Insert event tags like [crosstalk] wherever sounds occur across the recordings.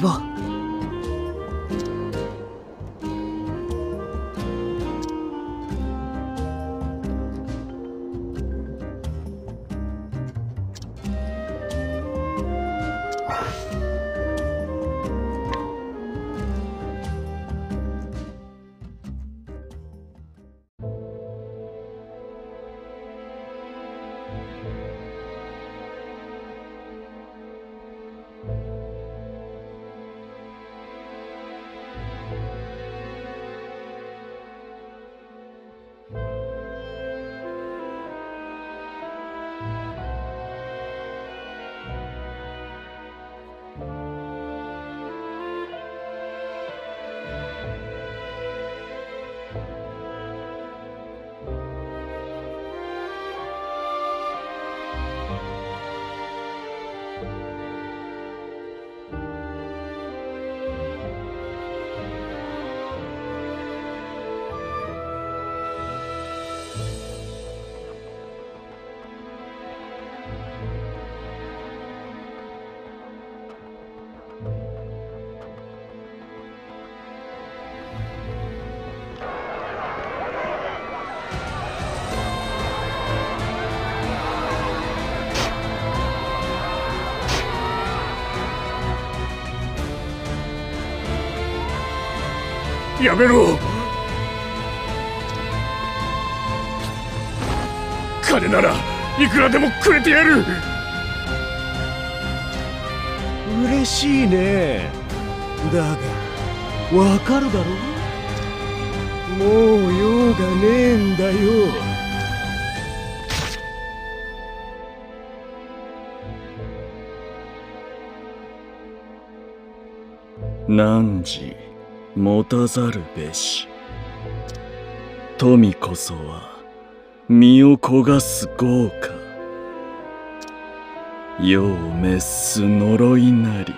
相棒やめろ。金ならいくらでもくれてやる。嬉しいね。だがわかるだろもう用がねえんだよ。汝持たざるべし。富こそは身を焦がす豪華。世を滅す呪いなり。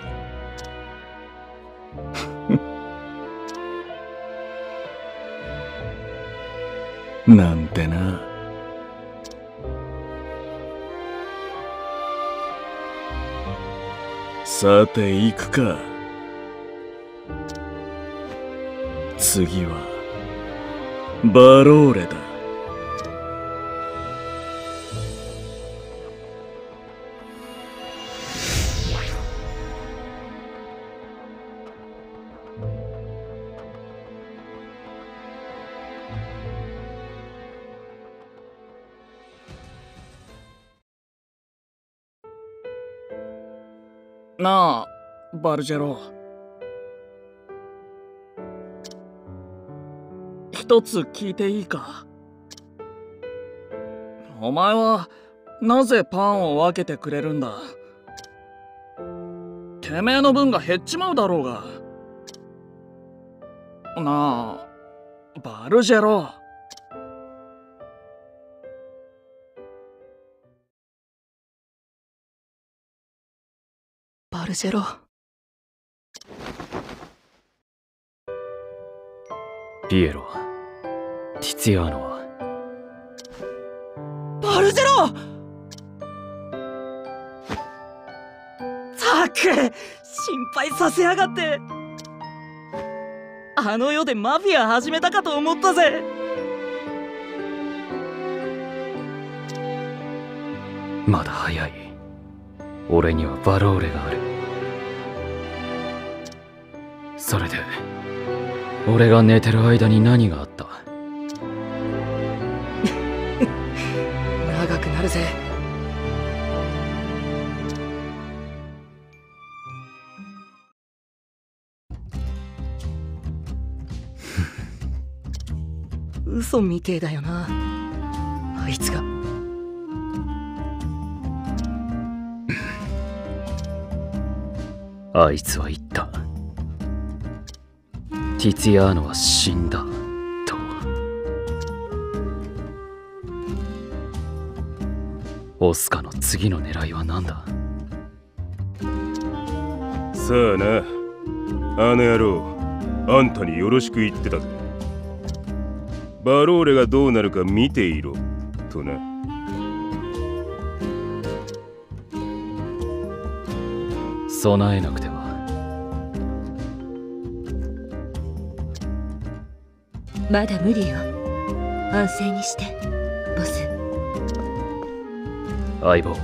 なんてな。さて行くか。次はバローレだ。なあバルジェロ。一つ聞いていいか？お前はなぜパンを分けてくれるんだ？てめえの分が減っちまうだろうが。なあバルジェロ。バルジェロ？ピエロティツィアーノは。バルジェロたく心配させやがって!あの世でマフィア始めたかと思ったぜ!まだ早い。俺にはバローレがある。それで俺が寝てる間に何があった?るぜ。嘘みてえだよな。あいつが。あいつは言った。ティツィアーノは死んだ。オスカの次の狙いは何だ？さあな。あの野郎あんたによろしく言ってたぜ。バローレがどうなるか見ていろとな。備えなくては。まだ無理よ。安静にして。相棒。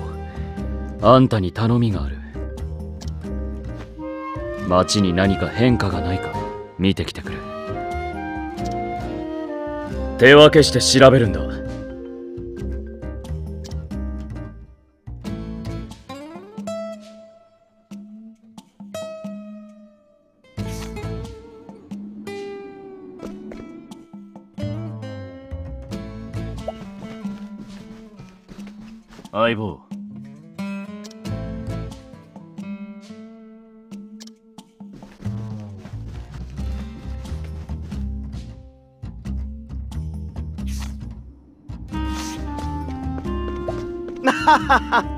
あんたに頼みがある。町に何か変化がないか見てきてくれ。手分けして調べるんだ。ha [laughs] ha!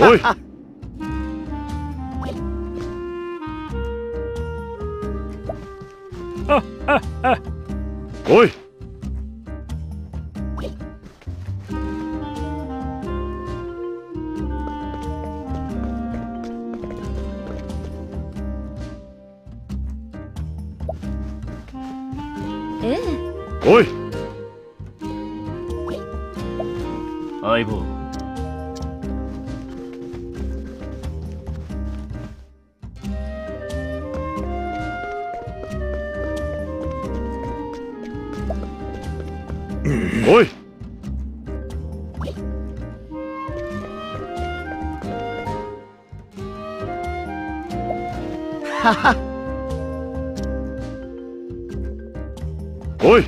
おい。お [laughs] いおい。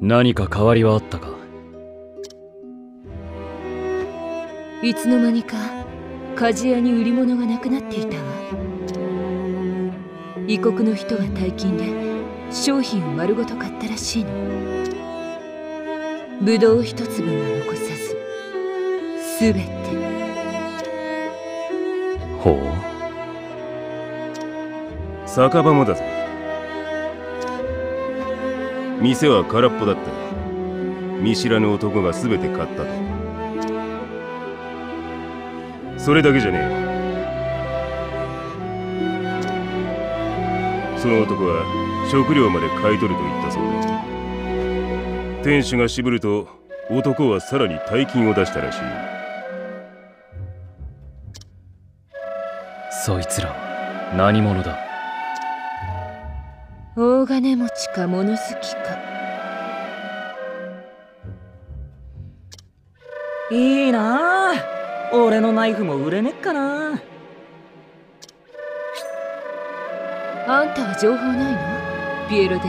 何か変わりはあったか？いつの間にか鍛冶屋に売り物がなくなっていたわ。異国の人が大金で商品を丸ごと買ったらしいの。ブドウ一粒も残さずすべて。ほう？酒場もだぜ。店は空っぽだった見知らぬ男が全て買ったと。それだけじゃねえ。その男は食料まで買い取ると言ったそうだ。店主が渋ると男はさらに大金を出したらしい。そいつらは何者だ？大金持ちか物好きか。いいなあ俺のナイフも売れねっかな。あんたは情報ないの？ピエロデッテ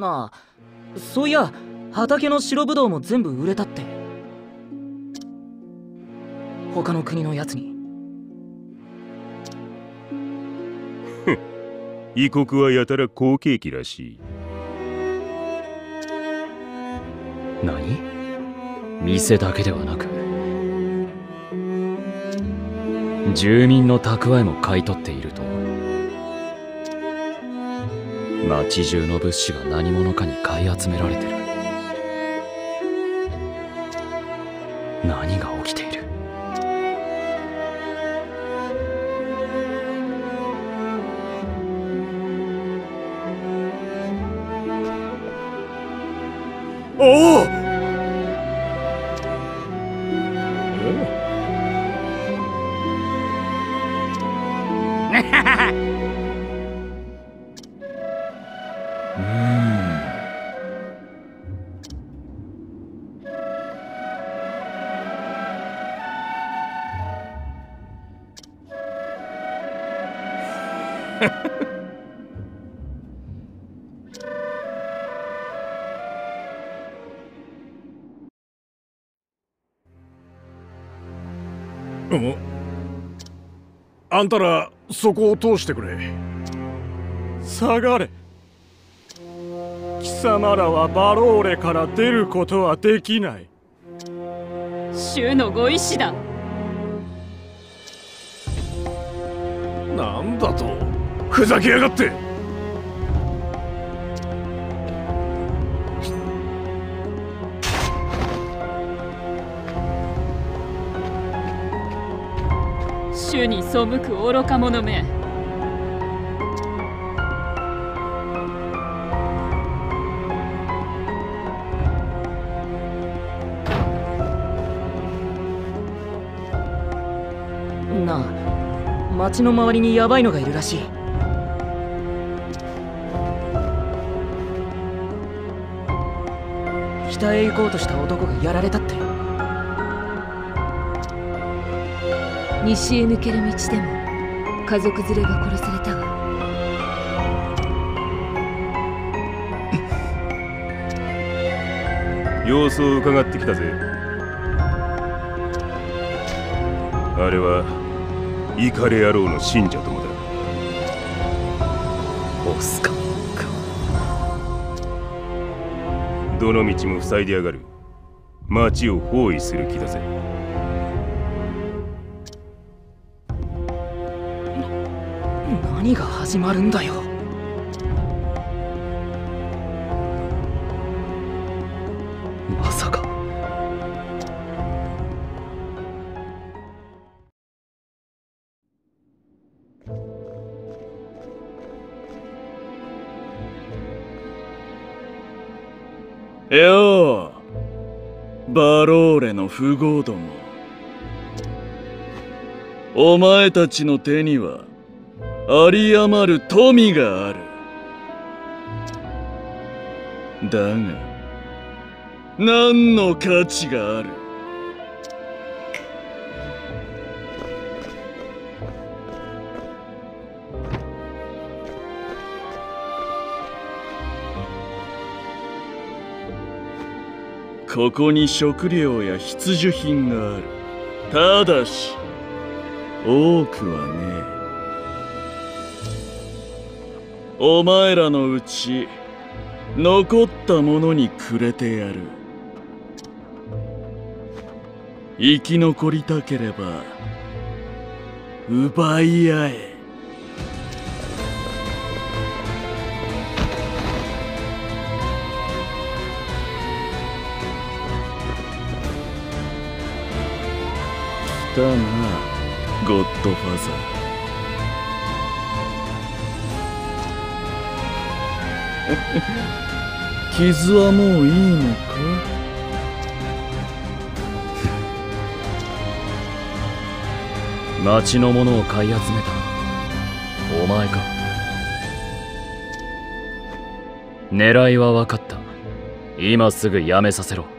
ああそういや畑の白ぶどうも全部売れたって。他の国のやつに。異国はやたら好景気らしい。何？店だけではなく住民の蓄えも買い取っていると町中の物資が何者かに買い集められてる。あんたらそこを通してくれ。下がれ。貴様らはバローレから出ることはできない。主のご意志だ。なんだと。ふざけやがって主に背く愚か者め。な町の周りにヤバいのがいるらしい。北へ行こうとした男がやられたって西へ抜ける道でも家族連れが殺されたわ。様子を伺ってきたぜ。あれはイカレ野郎の信者どもだ。オスカどの道も塞いでやがる。町を包囲する気だぜ何が始まるんだよ。まさか。ようバローレの富豪ども。お前たちの手には有り余る富がある。だが何の価値がある？ここに食料や必需品がある。ただし多くはね。お前らのうち残ったものにくれてやる。生き残りたければ奪い合え。来たなゴッドファザー。[laughs] 傷はもういいのか？[laughs] 町のものを買い集めた。お前か。狙いは分かった。今すぐやめさせろ。[laughs]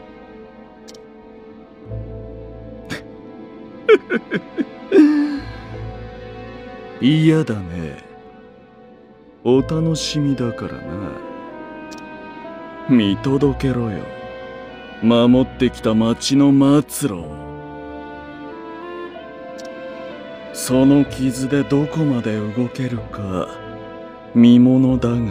嫌だねお楽しみだからな。見届けろよ。守ってきた町の末路を。その傷でどこまで動けるか見ものだがな。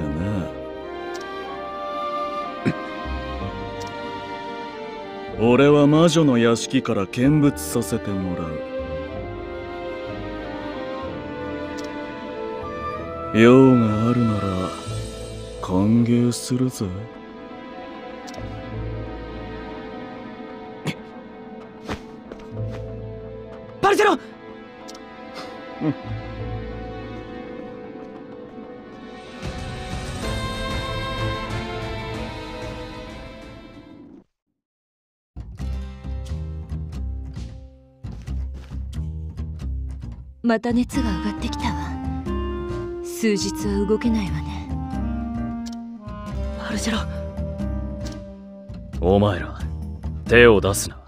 [coughs] 俺は魔女の屋敷から見物させてもらう。用がるなら歓迎するぜバルゼロ! [laughs] また熱が上がってきた。わ数日は動けないわね。バルゼロ。お前ら手を出すな。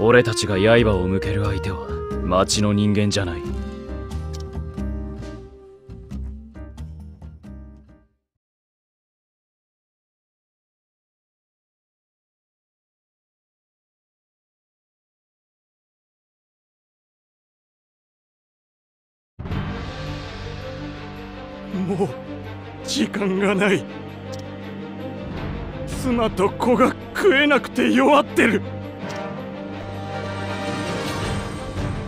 俺たちが刃を向ける相手は町の人間じゃない間がない。妻と子が食えなくて弱ってる。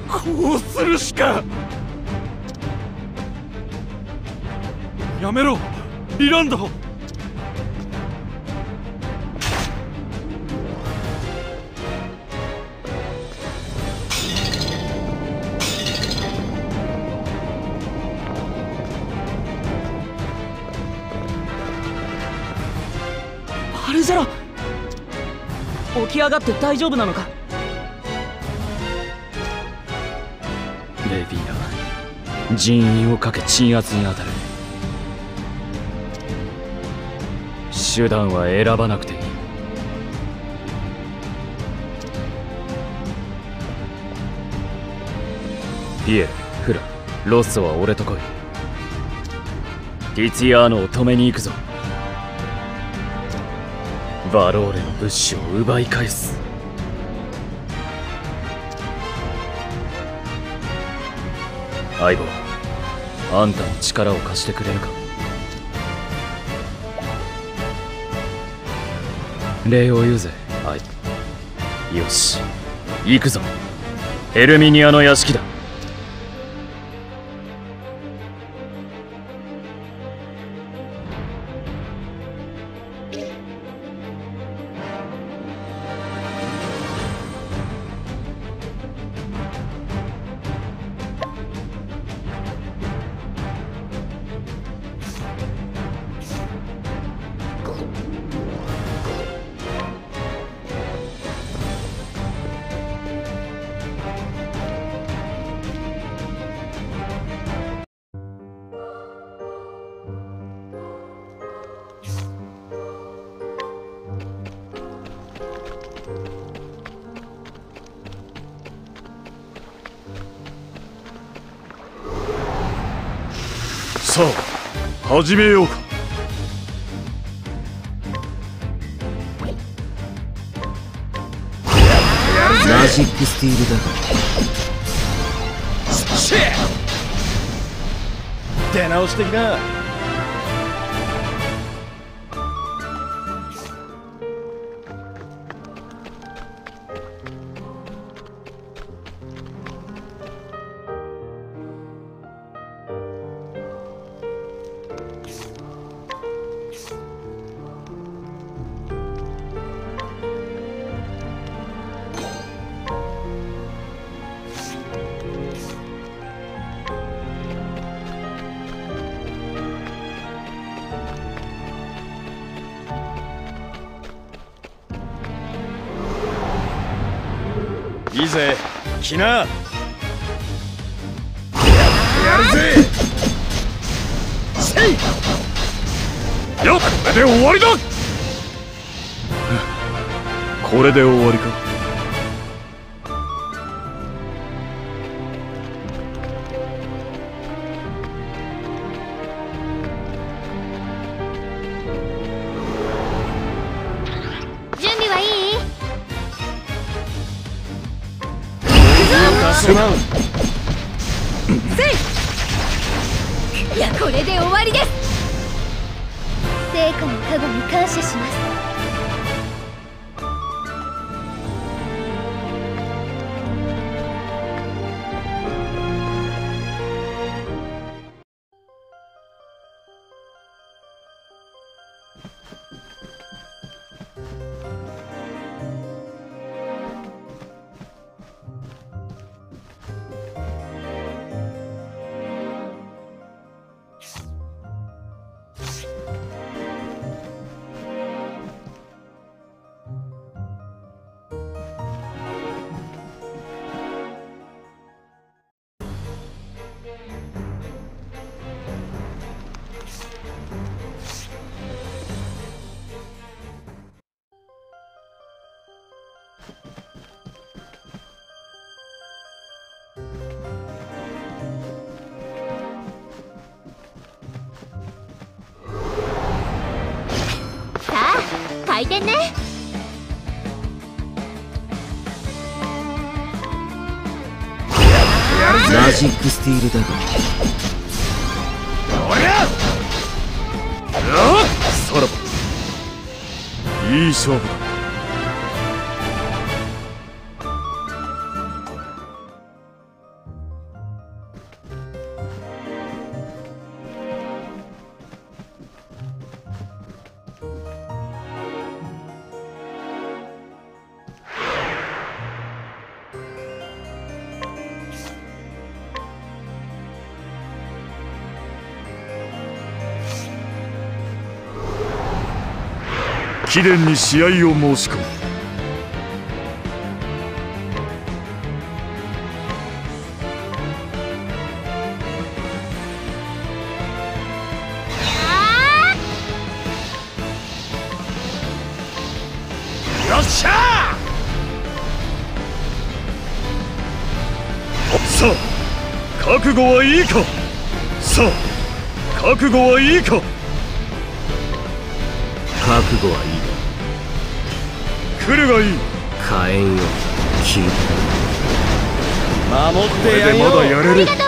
こうするしか。やめろ。リランド。き上がって大丈夫なのか？レビア人員をかけ鎮圧に当たる。手段は選ばなくていい。ピエフラロッソは俺と来い。ティツィアーノを止めに行くぞ。バローレの物資を奪い返す。相棒あんたの力を貸してくれるか？礼を言うぜ相棒。よし行くぞ。ヘルミニアの屋敷だ。始めようか。マジックスティールだ出直してきな来な。やるぜ。よっこれで終わりだ。これで終わりかィールださ貴殿に試合を申し込む。よっしゃさあ覚悟はいいか？さあ覚悟はいいか？覚悟はいい。来るがいい。火炎よ聞い守っこてやれでまだやれる。ありがと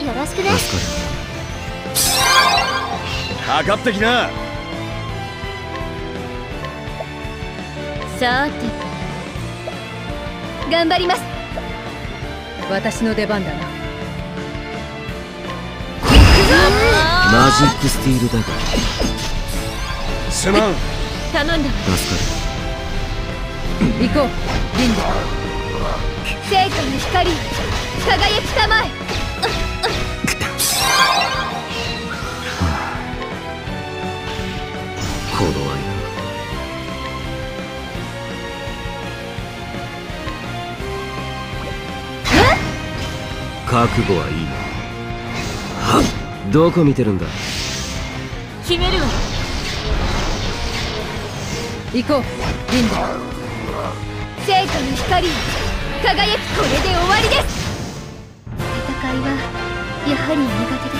う。よろしくね。助かかかってきなさて。頑張ります。私の出番だな。るマジックスティールだが。すまん頼んだ。わ助か行こうリンダ聖火の光輝きたまえ。るこの愛覚悟はいいな。どこ見てるんだ？決めるわ行こうリンダ聖火の光輝くこれで終わりです。戦いはやはり苦手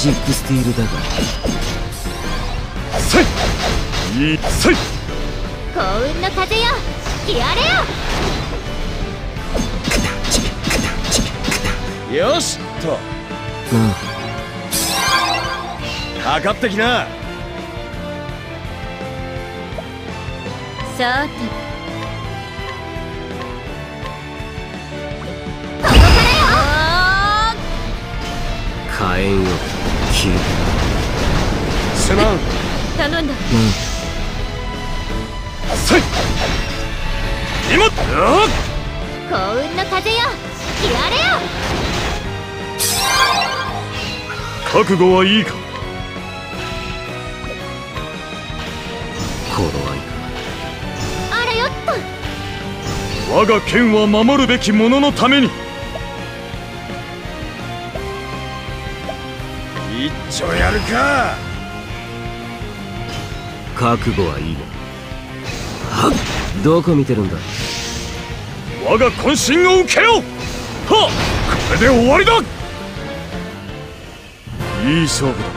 ジックスティールだが。いい。せい。幸運の風よ。吹き荒れよ。よしと。なかかってきな。さてあ火炎よ消えすまん頼んだ。たなせい。今。よ幸運の風よ。れよ。覚悟はいいか？この愛あらよっと我が剣は守るべき者のためにやるか。覚悟はいいがはっ。どこ見てるんだ？我が渾身を受けよはっ。これで終わりだ。いい勝負だ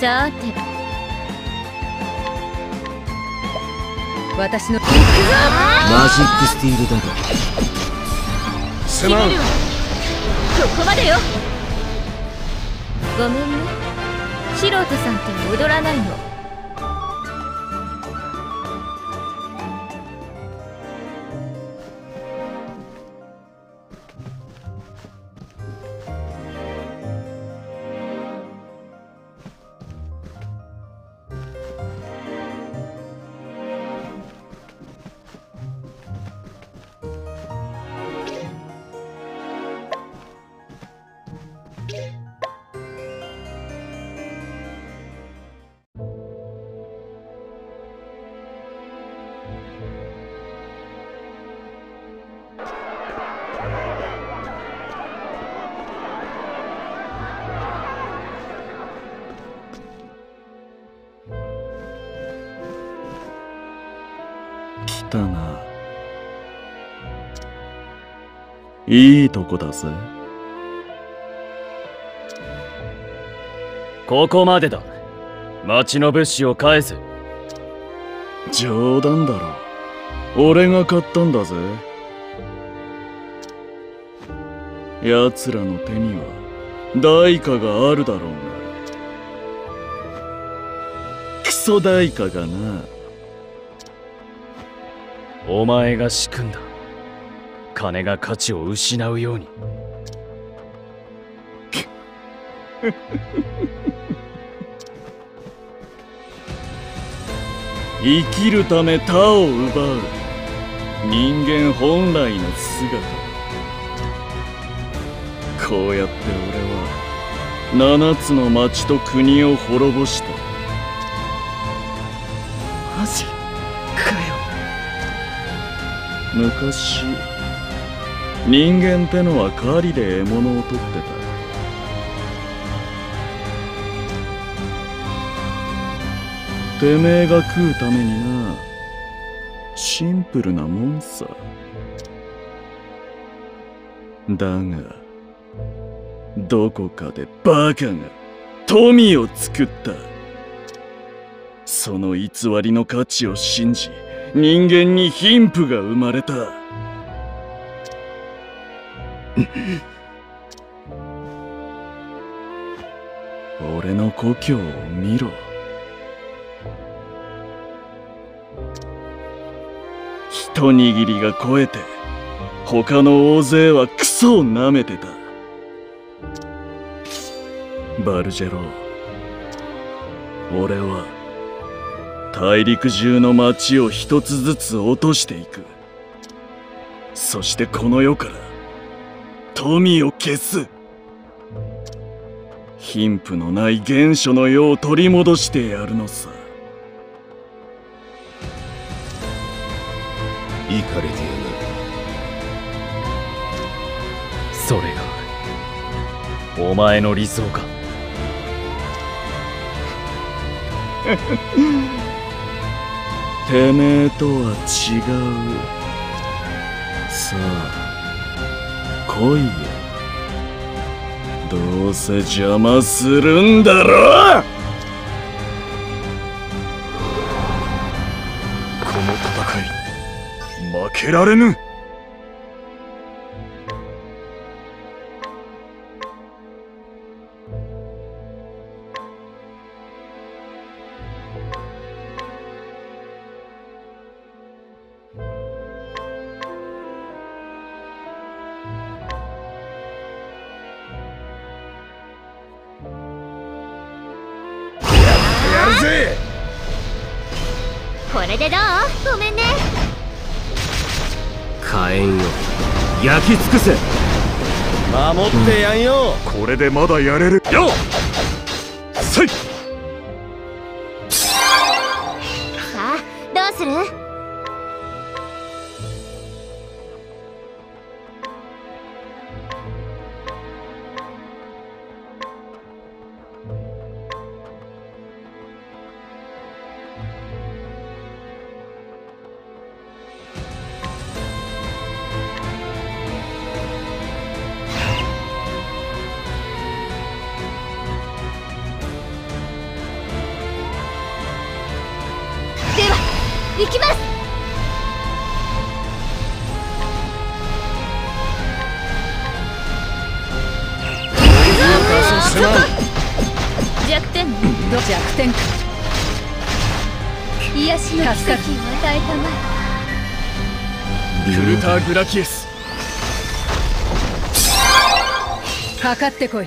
さて私の。マジックスティールだが。すまんここまでよ。ごめんね。素人さんって踊らないのいいとこだぜ。ここまでだ。町の物資を返せ。冗談だろ。俺が買ったんだぜ。奴らの手には代価があるだろうがクソ代価がな。お前が仕組んだ金が価値を失うように。[laughs] 生きるため他を奪う。人間本来の姿。こうやって俺は七つの町と国を滅ぼした。マジかよ。昔人間ってのは狩りで獲物を取ってた。てめえが食うためになシンプルなもんさ。だがどこかでバカが富を作った。その偽りの価値を信じ人間に貧富が生まれた。俺の故郷を見ろ。一握りが超えて他の大勢はクソを舐めてた。バルジェロ俺は大陸中の町を一つずつ落としていく。そしてこの世から富を消す。貧富のない原初の世を取り戻してやるのさ。行かれてやそれがお前の理想か。[laughs] てめえとは違う。さあ来いよ。どうせ邪魔するんだろこの戦い負けられぬ。尽くせ。守ってやんよ、これでまだやれる。よせい。さあどうする？えクルター・グラキエスかかってこい。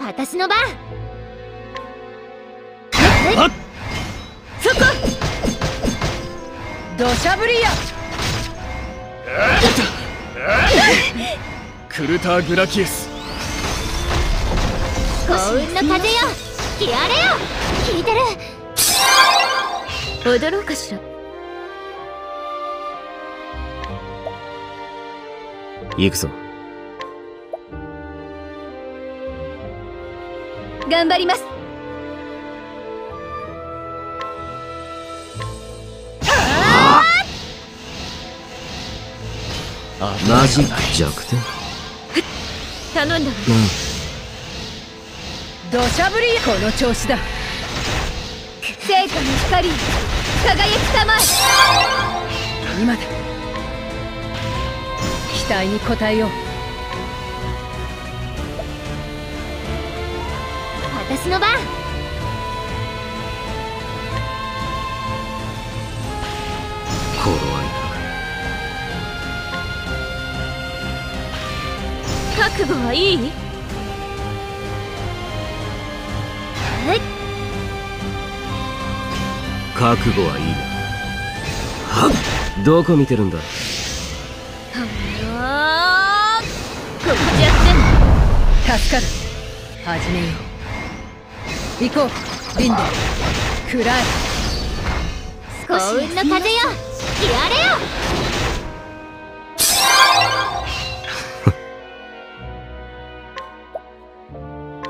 私の番。そこ！土砂降りや。クルター・グラキエス幸運の風よ。吹き荒れよ。聞いてる踊ろうかしら？行くぞ。頑張ります。マジック弱点？頼んだわ、うん、どしゃ降りこの調子だ。聖火の光に輝きたまえ。今だ。期待に応えよう。私の番。頃合い覚悟はいい？か覚悟はいいな。はっ！どこ見てるんだ？あーこっちやって助かる。始めよう。行こう。リンド。暗い。幸運の風よ。やれよ。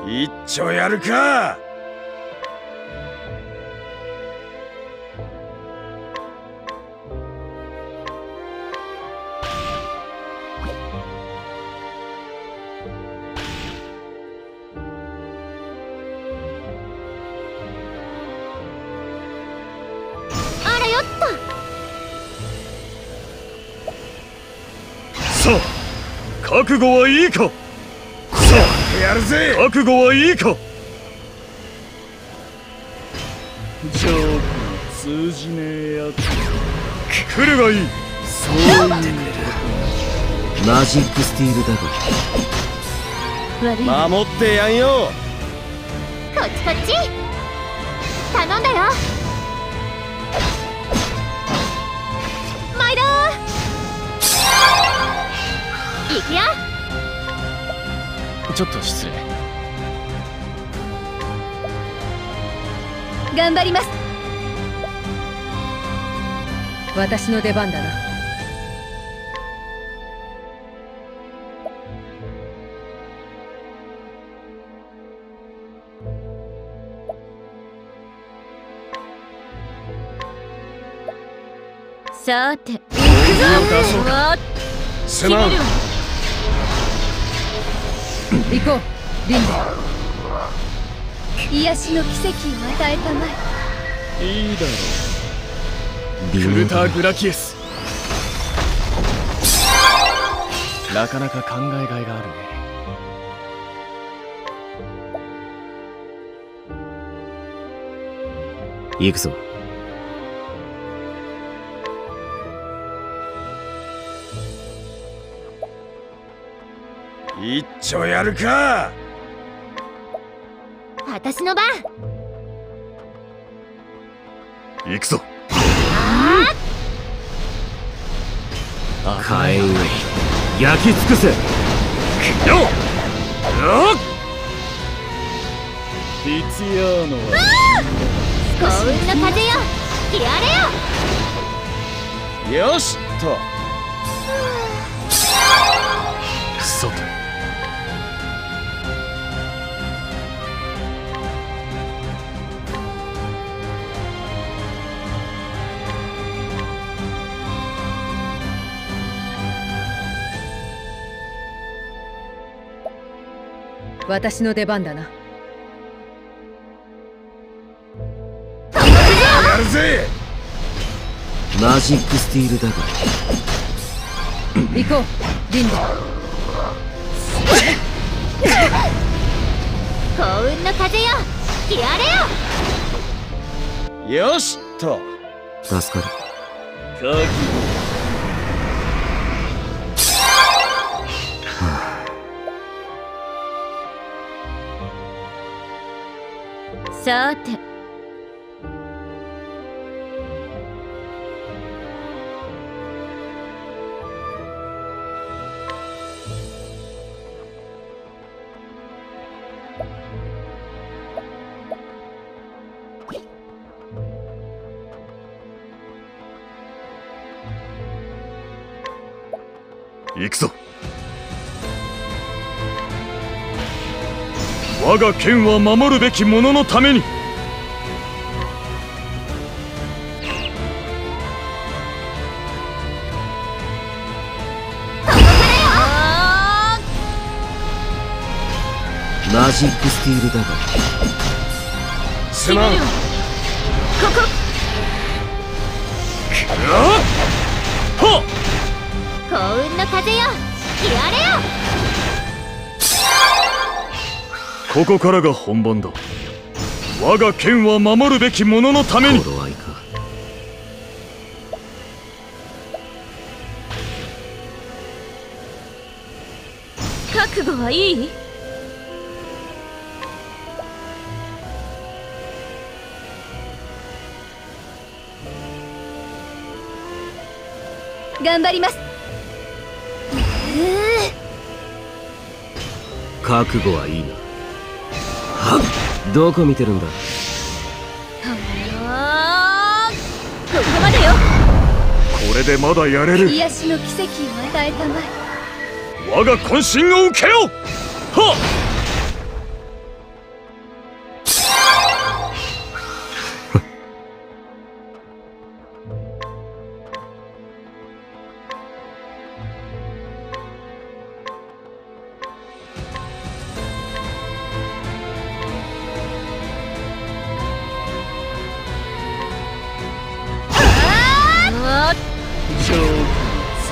[laughs] 一丁やるか覚悟はいいか？やるぜ。覚悟はいいか？ジョーク通じねえやつ。来るがいい。そう言ってくれるマジックスティールダブ悪い守ってやんよ。とこっちこっち。頼んだよくよちょっと失礼。頑張ります。私の出番だな。さて行こうリンド癒しの奇跡を与えたまえ。いいだろう。クルター・グラキエス。なかなか考えがいがあるね。行くぞ一丁やるか！私の番。行くぞ。火炎を焼き尽くせ。よ！っ！必要のは。幸運の風よ。やれよ。よしと私の出番だな。やるぜ！マジックスティールダブ行こうリンド。幸運の風よやれよ。よしと。助かる。覚悟さて。我が剣は守るべき者のために。マジックスティールだが。すまん。ここ。くっ。ほ幸運の風よ。やれよ。ここからが本番だ。我が剣は守るべき者のために。頃合いか。覚悟はいい？頑張ります。覚悟はいいなどこ見てるんだ？あーここまでよ。これでまだやれる。癒しの奇跡を与えたまえ。我が渾身を受けよはっ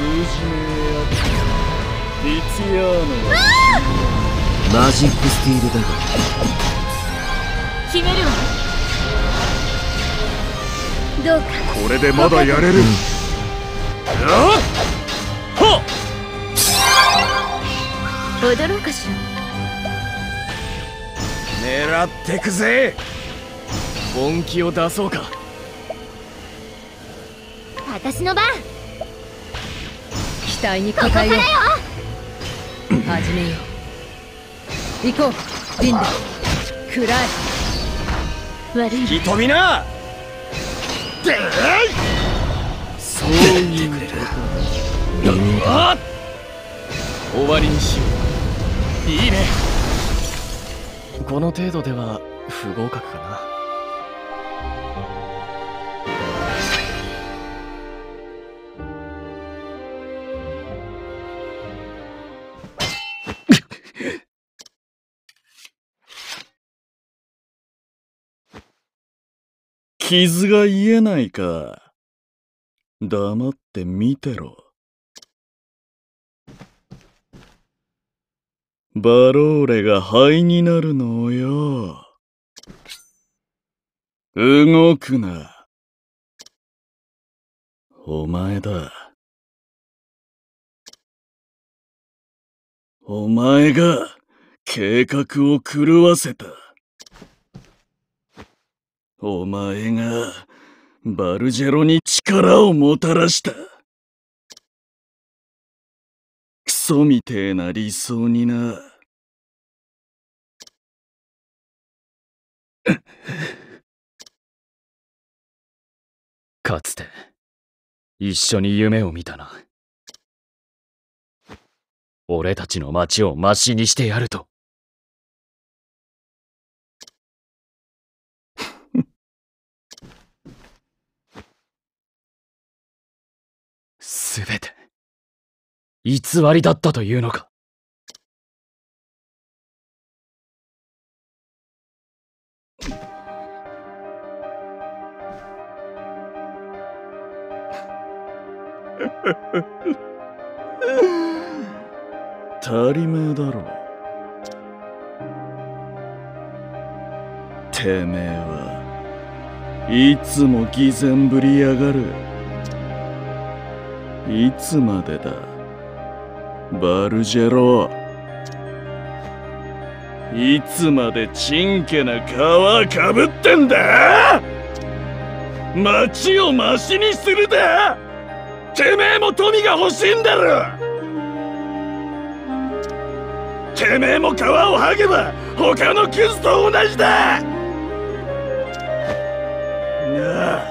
通じねえやつリツヤー。ノはマジックスティールだがー決めるわどうか。これでまだやれるあっ。はっ。踊ろうかしら狙ってくぜ。本気を出そうか。私の番期待に応ここからよ。始めよう。行こうリンダ。暗い。悪い。ひとみな。そういうあっ終わりにしよう。いいね。この程度では不合格かな傷が癒えないか。黙って見てろ。バローレが灰になるのをよ。動くな。お前だ。お前が計画を狂わせた。お前がバルジェロに力をもたらした。クソみてえな理想にな。[laughs] かつて一緒に夢を見たな。俺たちの町をマシにしてやると。すべて。偽りだったというのか。足りめえだろ。うてめえはいつも偽善ぶりやがる。いつまでだ？バルジェロ。いつまでちんけな皮かぶってんだ？町をマシにするだてめえも富が欲しいんだろ？てめえも皮を剥げば他のクズと同じだ！なあ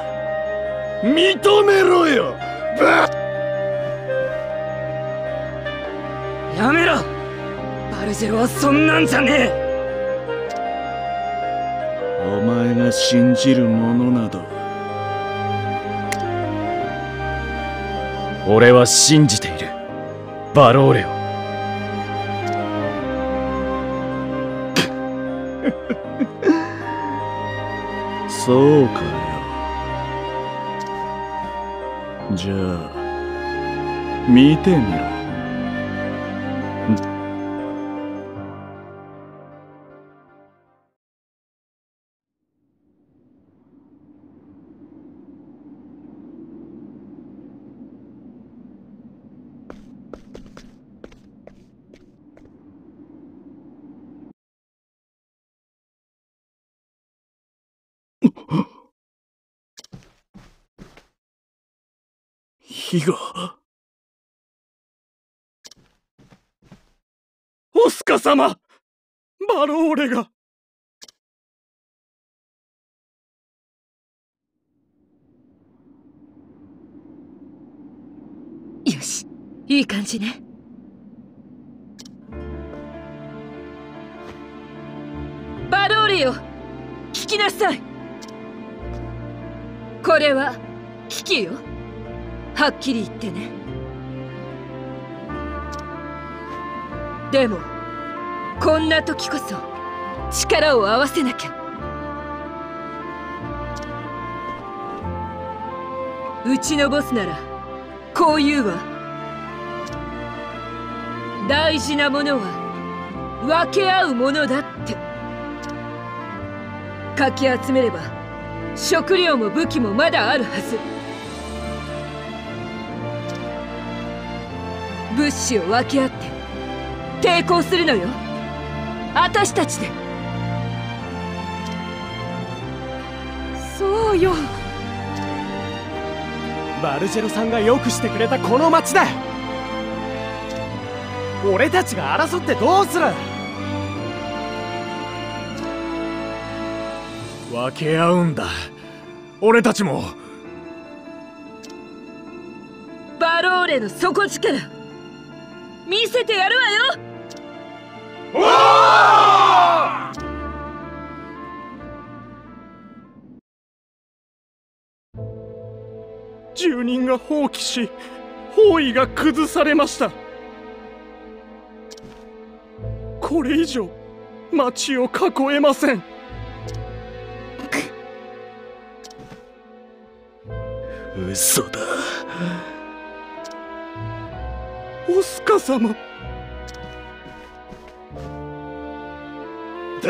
認めろよバッやめろ。バルジェロはそんなんじゃねえ。お前が信じるものなど。俺は信じている。バローレを。そうかよ。じゃあ見てみろ火が。オスカ様バローレが。よしいい感じね。バローレよ聞きなさい。これは危機よ。はっきり言ってね。でもこんな時こそ力を合わせなきゃ。うちのボスならこう言うわ。大事なものは分け合うものだって。かき集めれば食料も武器もまだあるはず。物資を分け合って抵抗するのよ。私たちで。そうよ。バルジェロさんがよくしてくれたこの町だ。俺たちが争ってどうする。分け合うんだ。俺たちも。バローレの底力見せてやるわよ。住人が放棄し包囲が崩されました。これ以上町を囲えません。嘘だオスカ様。黙れ！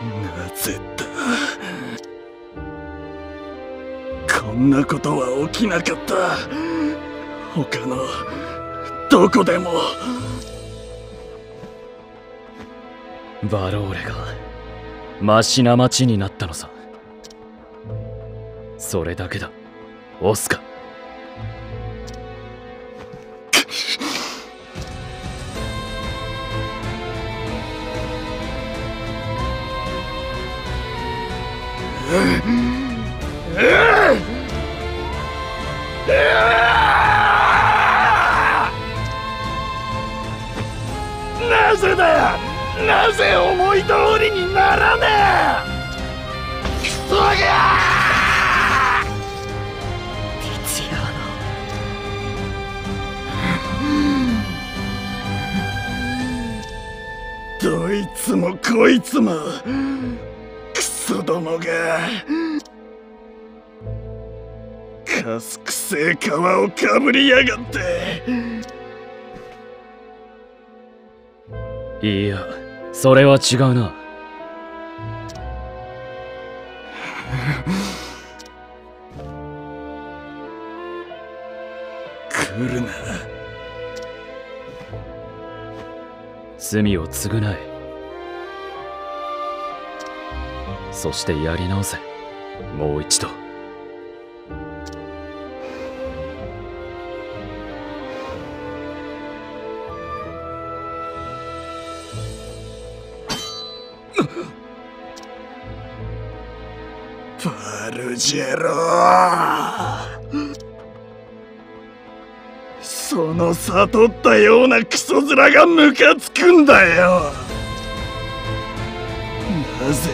なぜだ？こんなことは起きなかった。他のどこでも。バローレがマシな町になったのさ。それだけだオスカ。なぜだよ！なぜ思い通りにならねえ。クソがどいつもこいつも。クソどもが。カスくせえ皮をかぶりやがって。いやそれは違うな。来るな。罪を償え。そしてやり直せ。もう一度ろその悟ったようなクソ面がムカつくんだよ。なぜ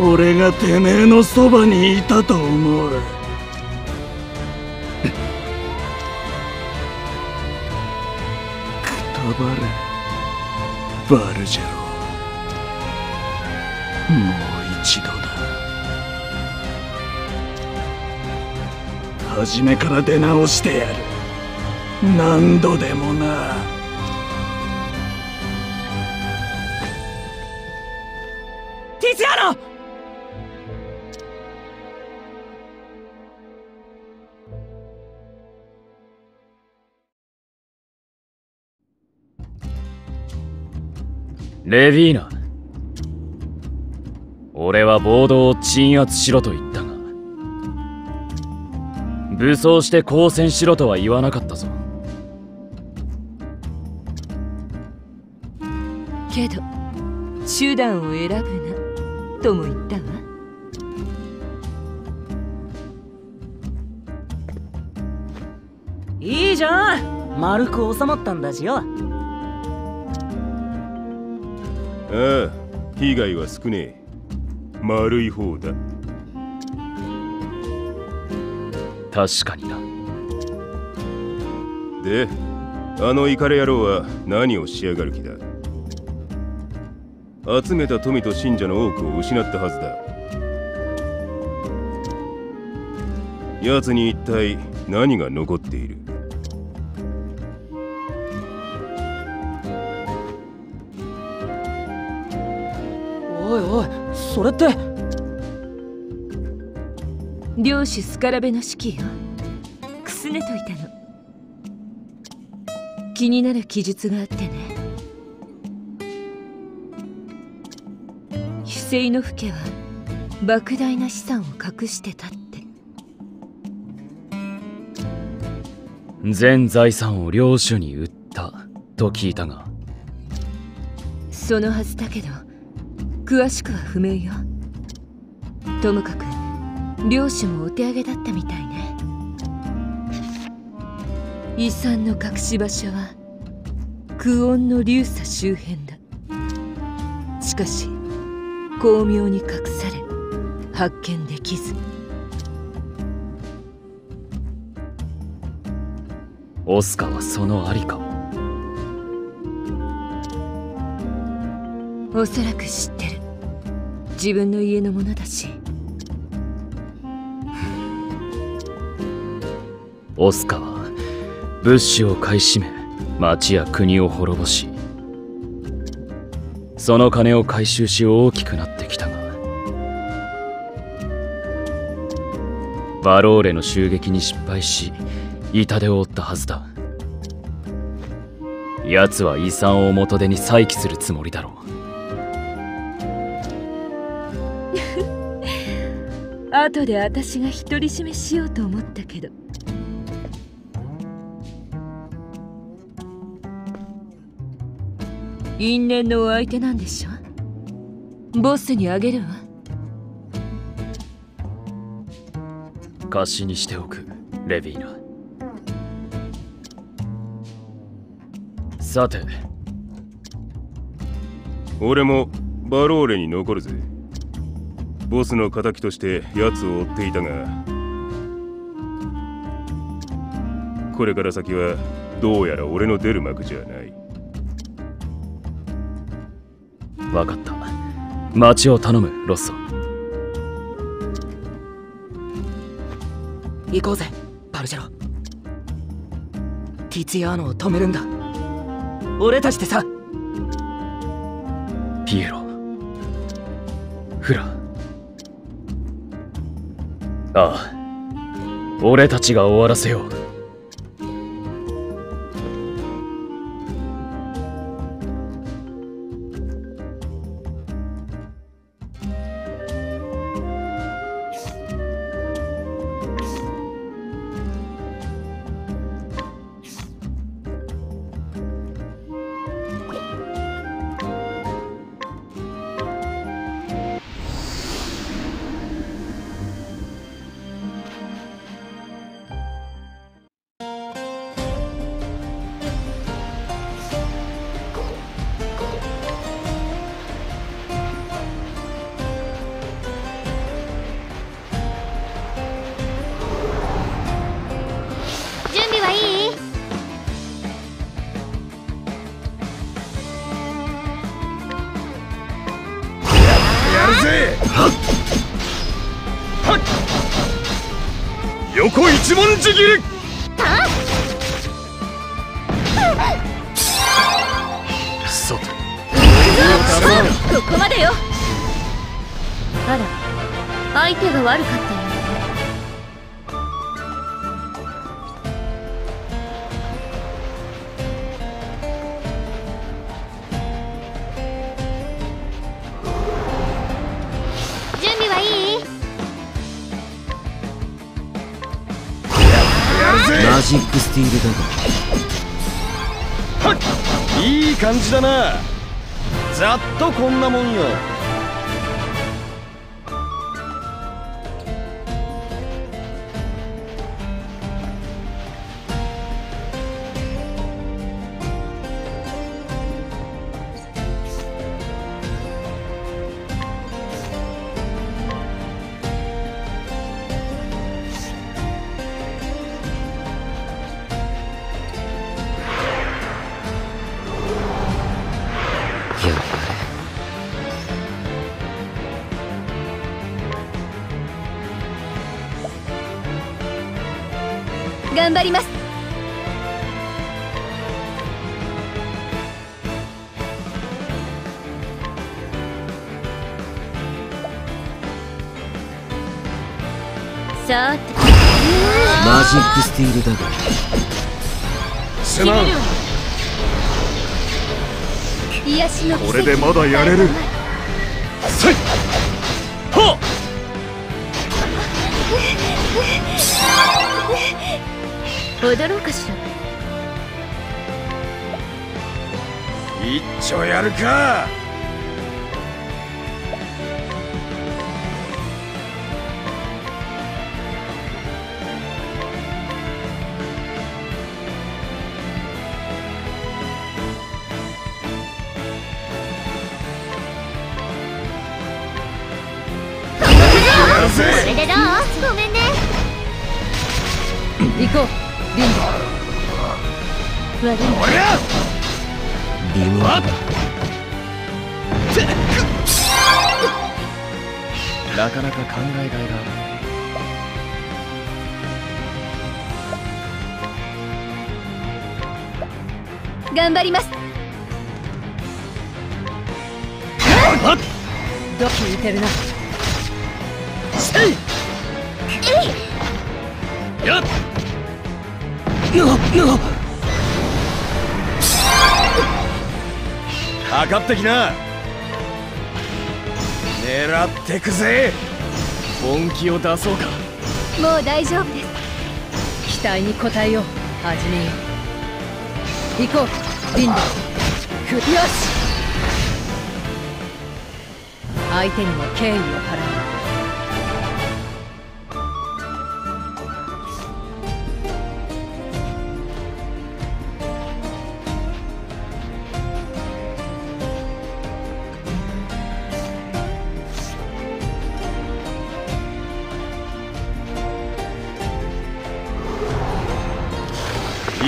俺がてめえのそばにいたと思う？くれバルジェロもう初めから出直してやる。何度でもな。ティツィアーノ！レヴィーナ。俺は暴動を鎮圧しろと言ったが武装して交戦しろとは言わなかったぞ。けど手段を選ぶなとも言ったわ。いいじゃん。丸く収まったんだしよ。ああ被害は少ねえ。丸い方だ確かにな。であのイカレ野郎は何をしやがる気だ？集めた富と信者の多くを失ったはずだ。奴に一体何が残っている？おいおいそれって領主スカラベの指揮よ。くすねといたの。気になる記述があってね。ヒュセイノフ家は莫大な資産を隠してたって。全財産を領主に売ったと聞いたが。そのはずだけど詳しくは不明よ。ともかく領主もお手上げだったみたいね。遺産の隠し場所はクオンの流砂周辺だ。しかし巧妙に隠され発見できず。オスカはそのありかをおそらく知ってる。自分の家のものだしオスカは物資を買い占め町や国を滅ぼしその金を回収し大きくなってきたがバローレの襲撃に失敗し痛手を負ったはずだ。奴は遺産を元手に再起するつもりだろう。[laughs] 後で私が独り占めしようと思ったけど。因縁のお相手なんでしょ？ボスにあげるわ。貸しにしておくレヴィーナ。さて。俺もバローレに残るぜ。ボスの敵として奴を追っていたが。これから先はどうやら俺の出る幕じゃな分かった。町を頼むロッソ。行こうぜバルジェロ。ティツィアーノを止めるんだ。俺たちでさ。ピエロ。フラ。ああ。俺たちが終わらせよう頑張ります。さてマジックスティールだが。すまん癒しのこれでまだやれる悪い微妙だなかなか考えがいがある頑張ります。ド聞いてるな。かかってきな。狙ってくぜ。本気を出そうか。もう大丈夫です。期待に応えよう。始めよう。行こう。リンダよし。相手にも敬意を払う。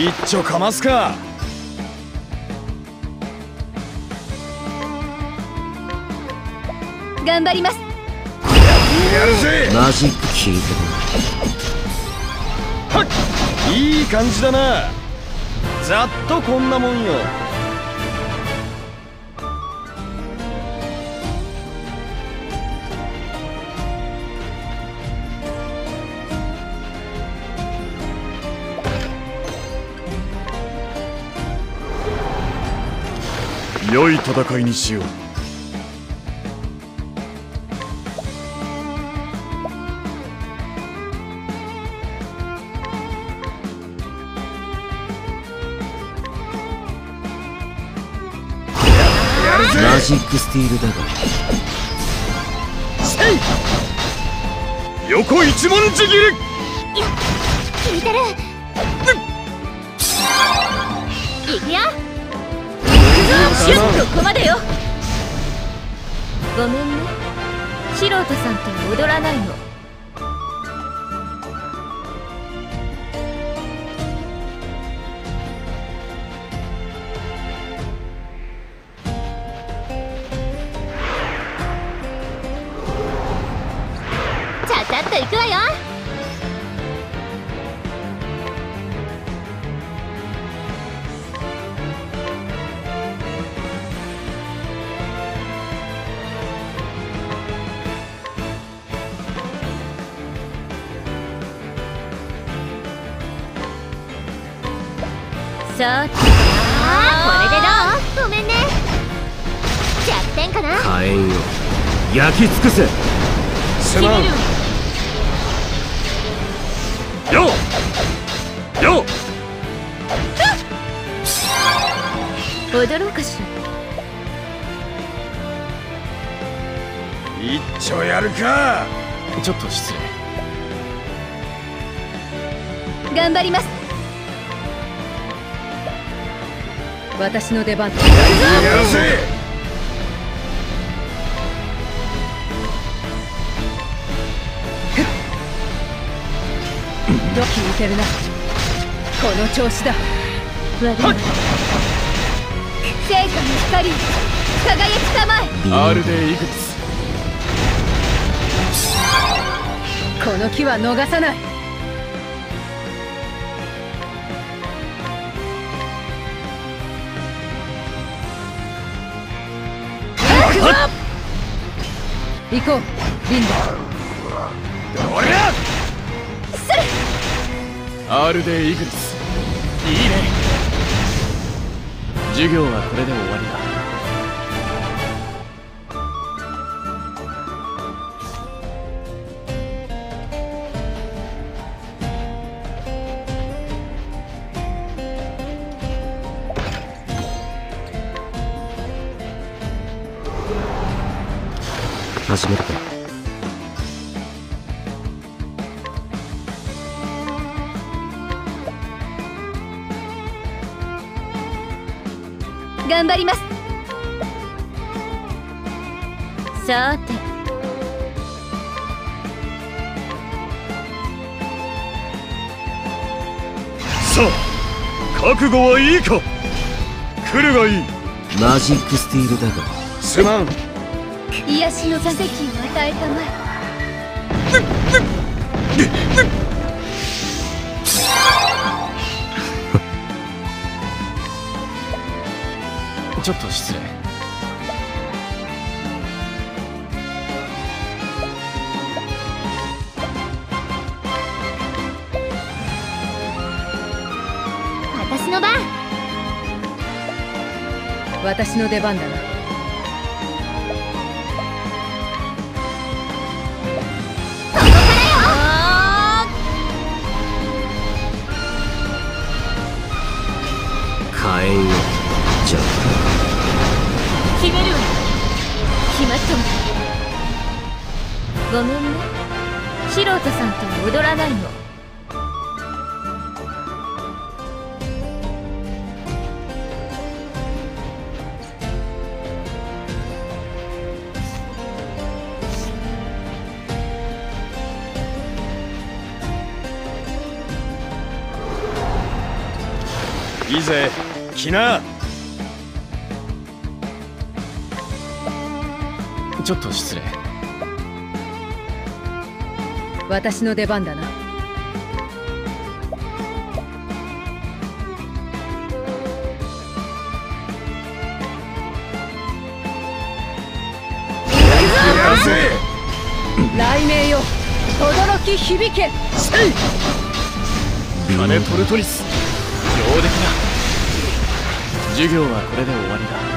一丁かますか。頑張ります。やるぜ。マジック効いてはっいい感じだな。ざっとこんなもんよ良い戦いにしよう。るマジックスティールだが。横一文字切り聞いてる。いくよここまでよ。ごめんね。素人さんとは踊らないの。さてあーこれでどう？ごめんね。弱点かな？火炎よ焼き尽くせ。すまんよよ踊ろうかしら一丁やるか。ちょっと失礼。頑張ります私の出番。だやらせドキいてるな。この調子だ。悪い。聖火の光輝きたまえ。R でイグニスこの木は逃さない行こうリンダ俺が R でイグニス。いいね。授業はこれで終わり頑張ります。さて。さあ覚悟はいいか。来るがいい。マジックスティールだが。すまん。癒しの座席を与えたまえちょっと失礼。私の番。私の出番だなごめんね素人さんとは踊らないの。いいぜ来な。ちょっと失礼。私の出番だな。やらせ雷鳴よ轟き響け金トルトリス。上出来だ。授業はこれで終わりだ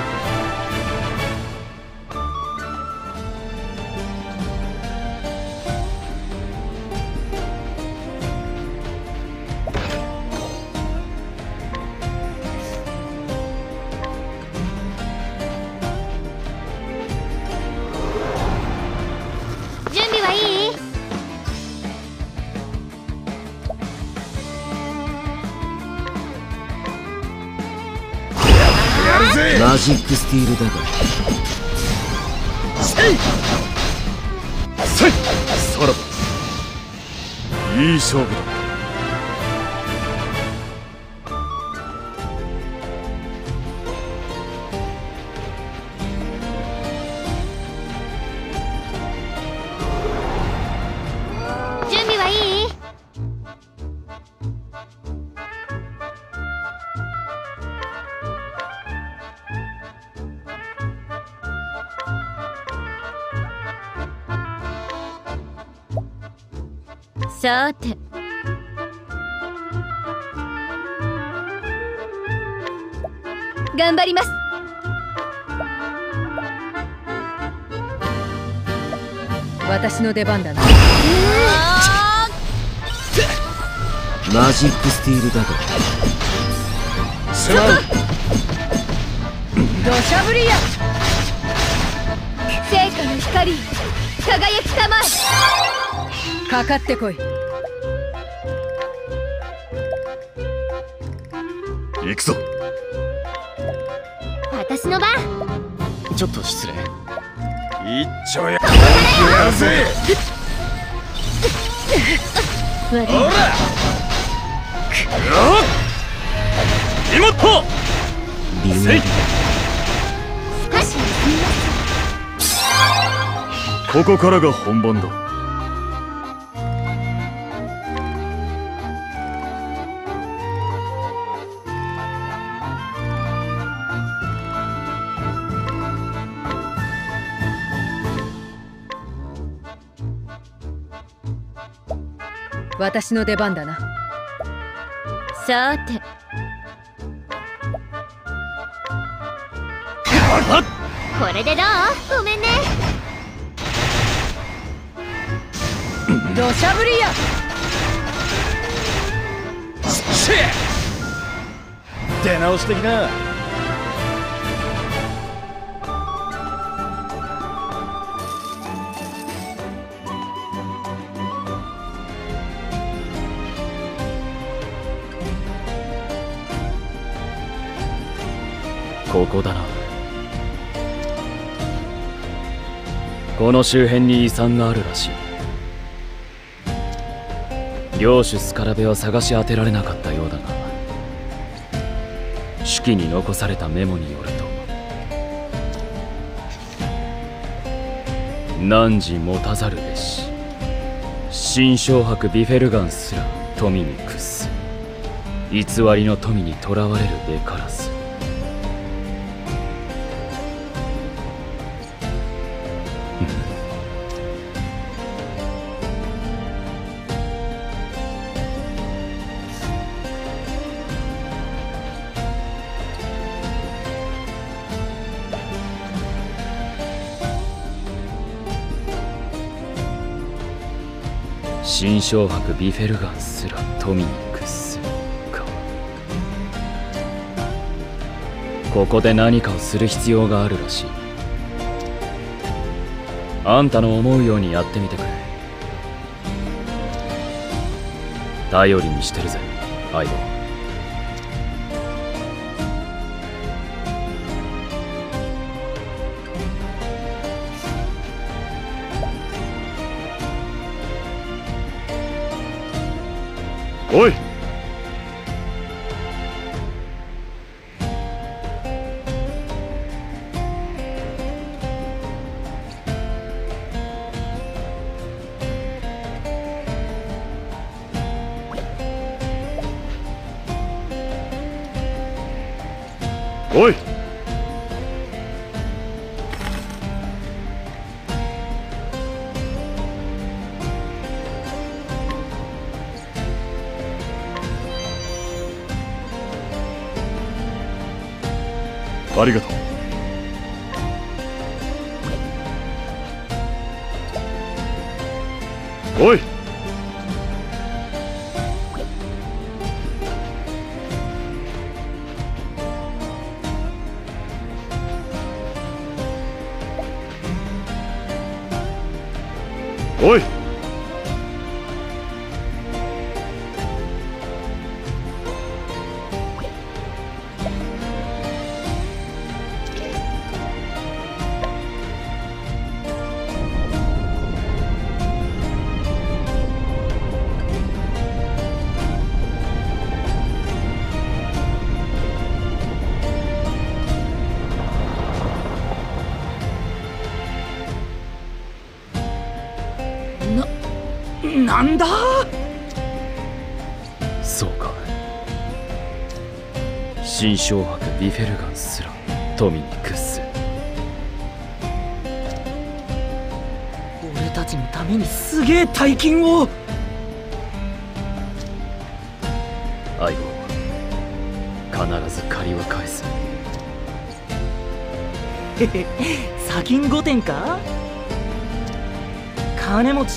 ジックスティールだが。せいせいさらば。いい勝負だ。私の出番だな。マジックスティールだがすまん土砂降りや。聖火の光輝きたまえ。かかってこい。行くぞ。私の番。ちょっと失礼一丁やや。ぜ悪い。妹微妙だ少し休みますここからが本番だ私の出番だな。さて。これでどう？ごめんね。土砂降りや。出直してきなこの周辺に遺産があるらしい。領主スカラベは探し当てられなかったようだが手記に残されたメモによると汝持たざるべし新小白ビフェルガンすら富に屈す偽りの富にとらわれるべからず。新小白ビフェルガンすら富に屈すか。ここで何かをする必要があるらしい。あんたの思うようにやってみてくれ。頼りにしてるぜ相棒おい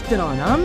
金持ち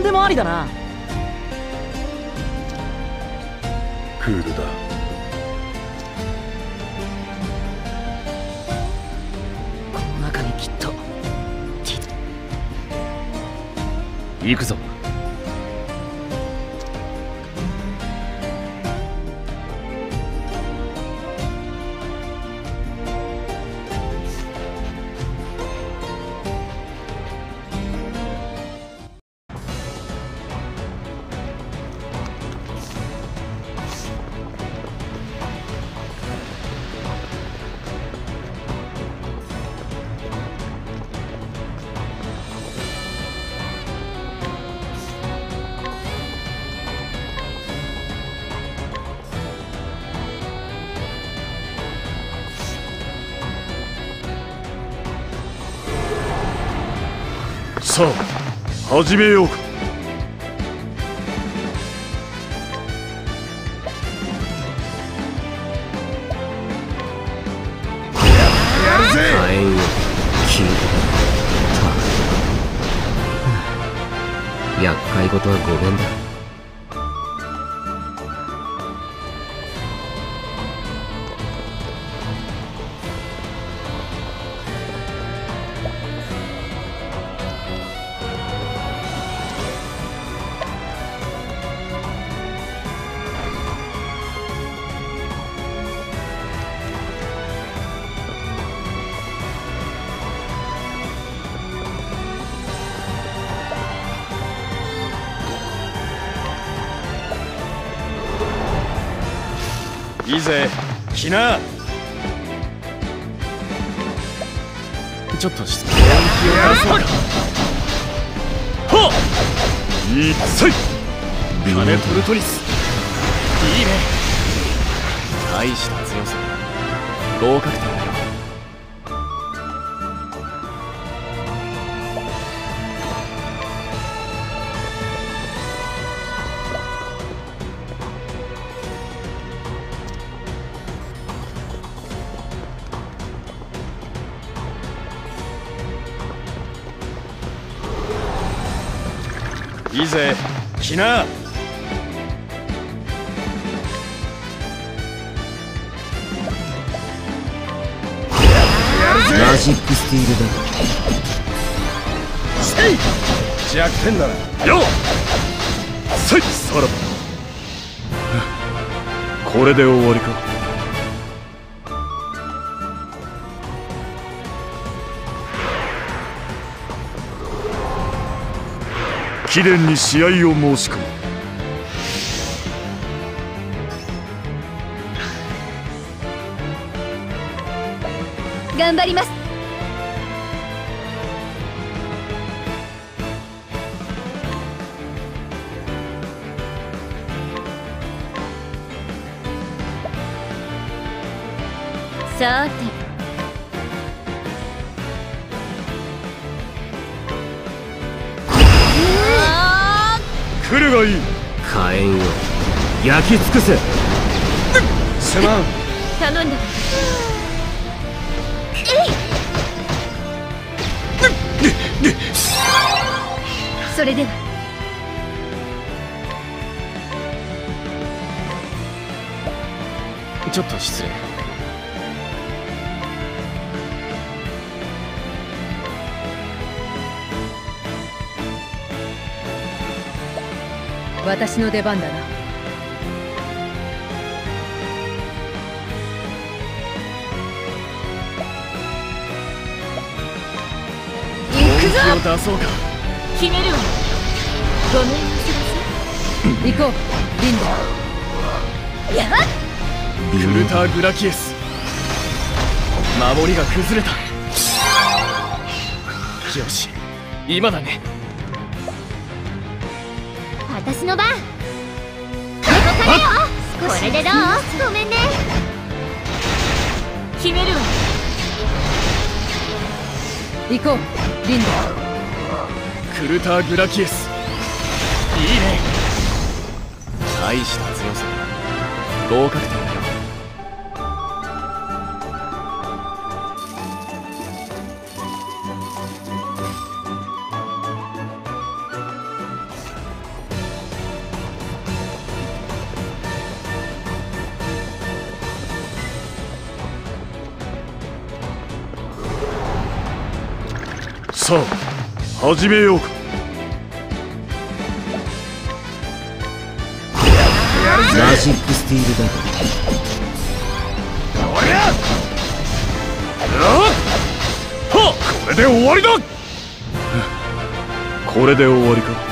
始めようか。来なで終わりか。貴殿に試合を申し込む。頑張ります。さて。来るがいい。火炎よ焼き尽くせ。すまん。頼んだ。それでは。ちょっと失礼私の出番だな。出そうか。決めるわ。ごめんなさい。行こうリンダやっ！クルター・グラキエス。守りが崩れた。よし今だね私の番ここからよ。これでどうごめんね。決めるわ。行こうリンダクルター・グラキエス。いいね。大した強さ。合格点始めようか。マジックスティールダガはっ！これで終わりだ。[laughs] これで終わりか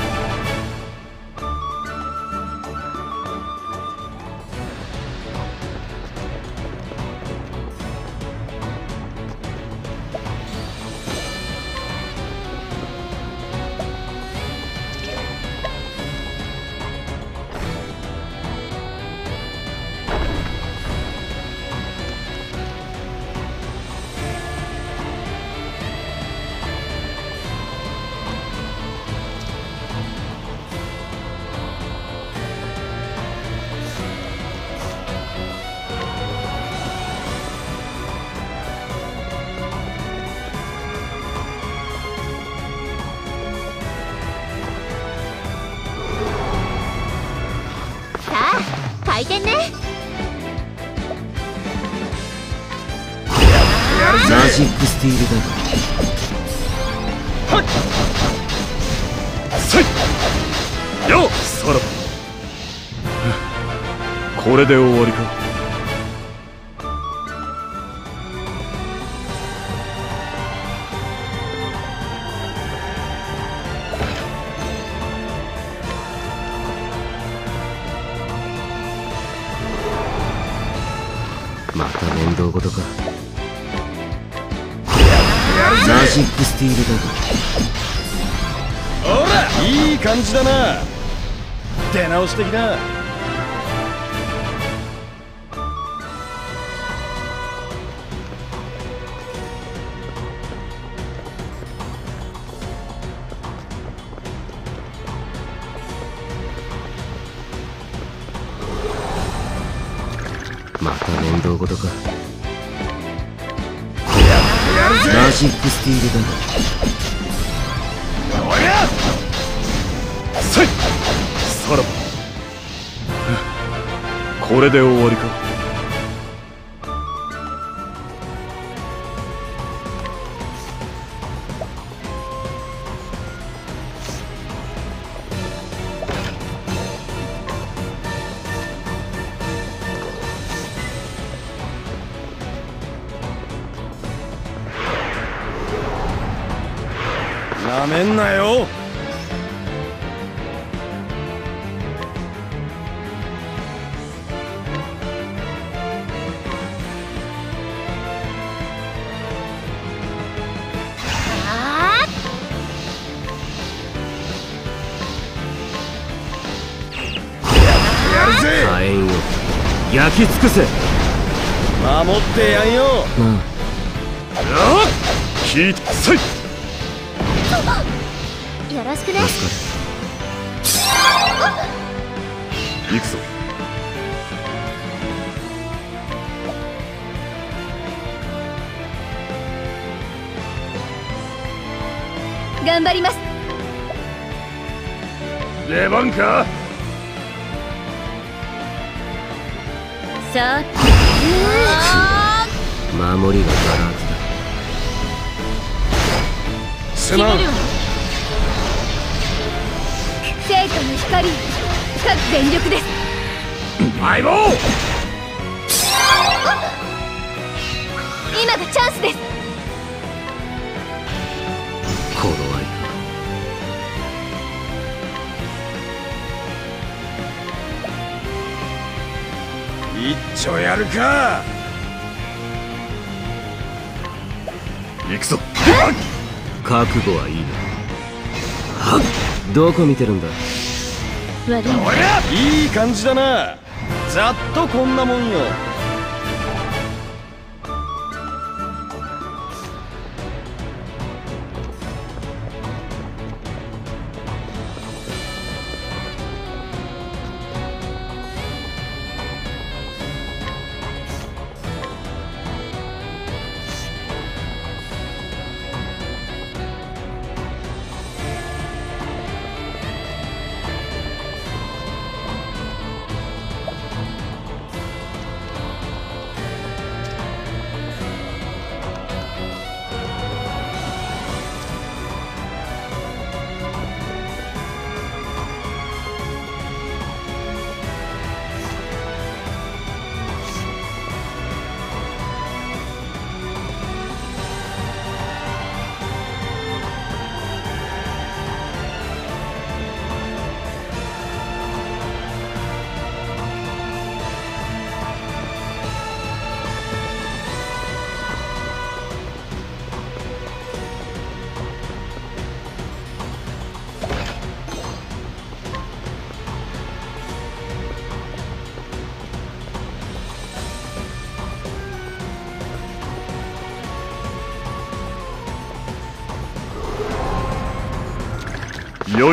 素敵な焼き尽くせ。守ってやんよ。な聞いてせい。ーよろしくね。行くぞ。頑張ります。出番かさあ守りがガラ空きだ。すまん聖火の光各全力です。相棒！今がチャンスですやるか。行くぞ。覚悟はいいな。はっどこ見てるんだ？悪い。いい感じだな。ざっとこんなもんよ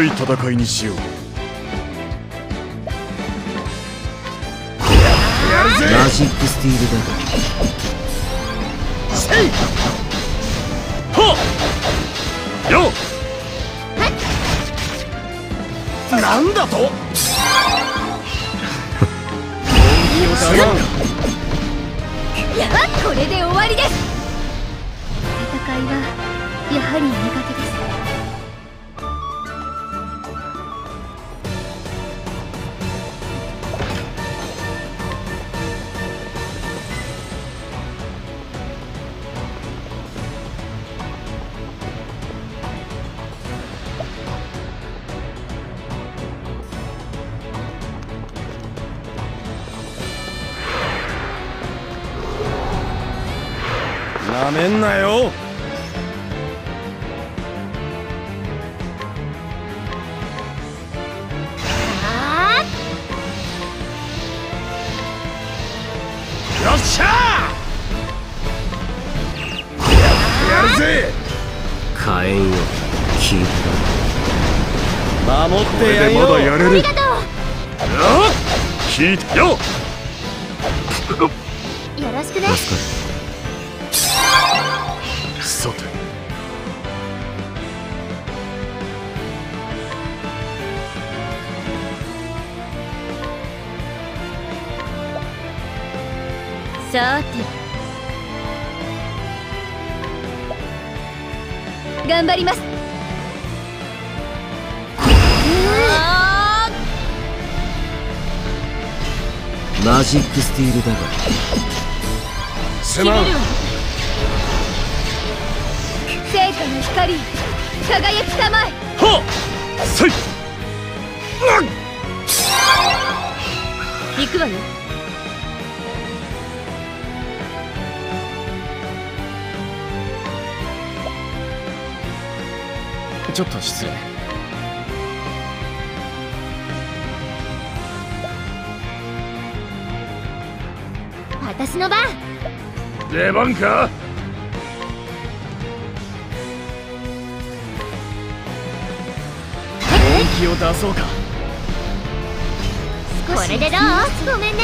良い戦いにしよう。マジックスティールだよ。なんだと？[laughs] やっこれで終わりです。戦いはやはり苦手ジックスティールだが。出番か？本気を出そうか。これでどう？ごめんね。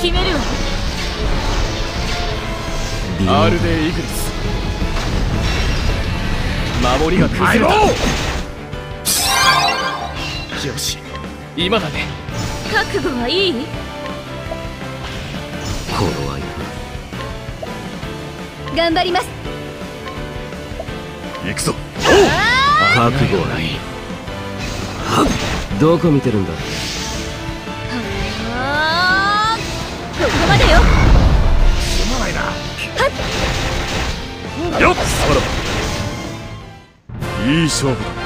決めるわ。アールデイイグリス守りが崩れた。よし。今だね。覚悟はいい？頃合い頑張ります。行くぞ。覚悟はいい。どこ見てるんだ？ここまでよ。よっ。いい勝負だ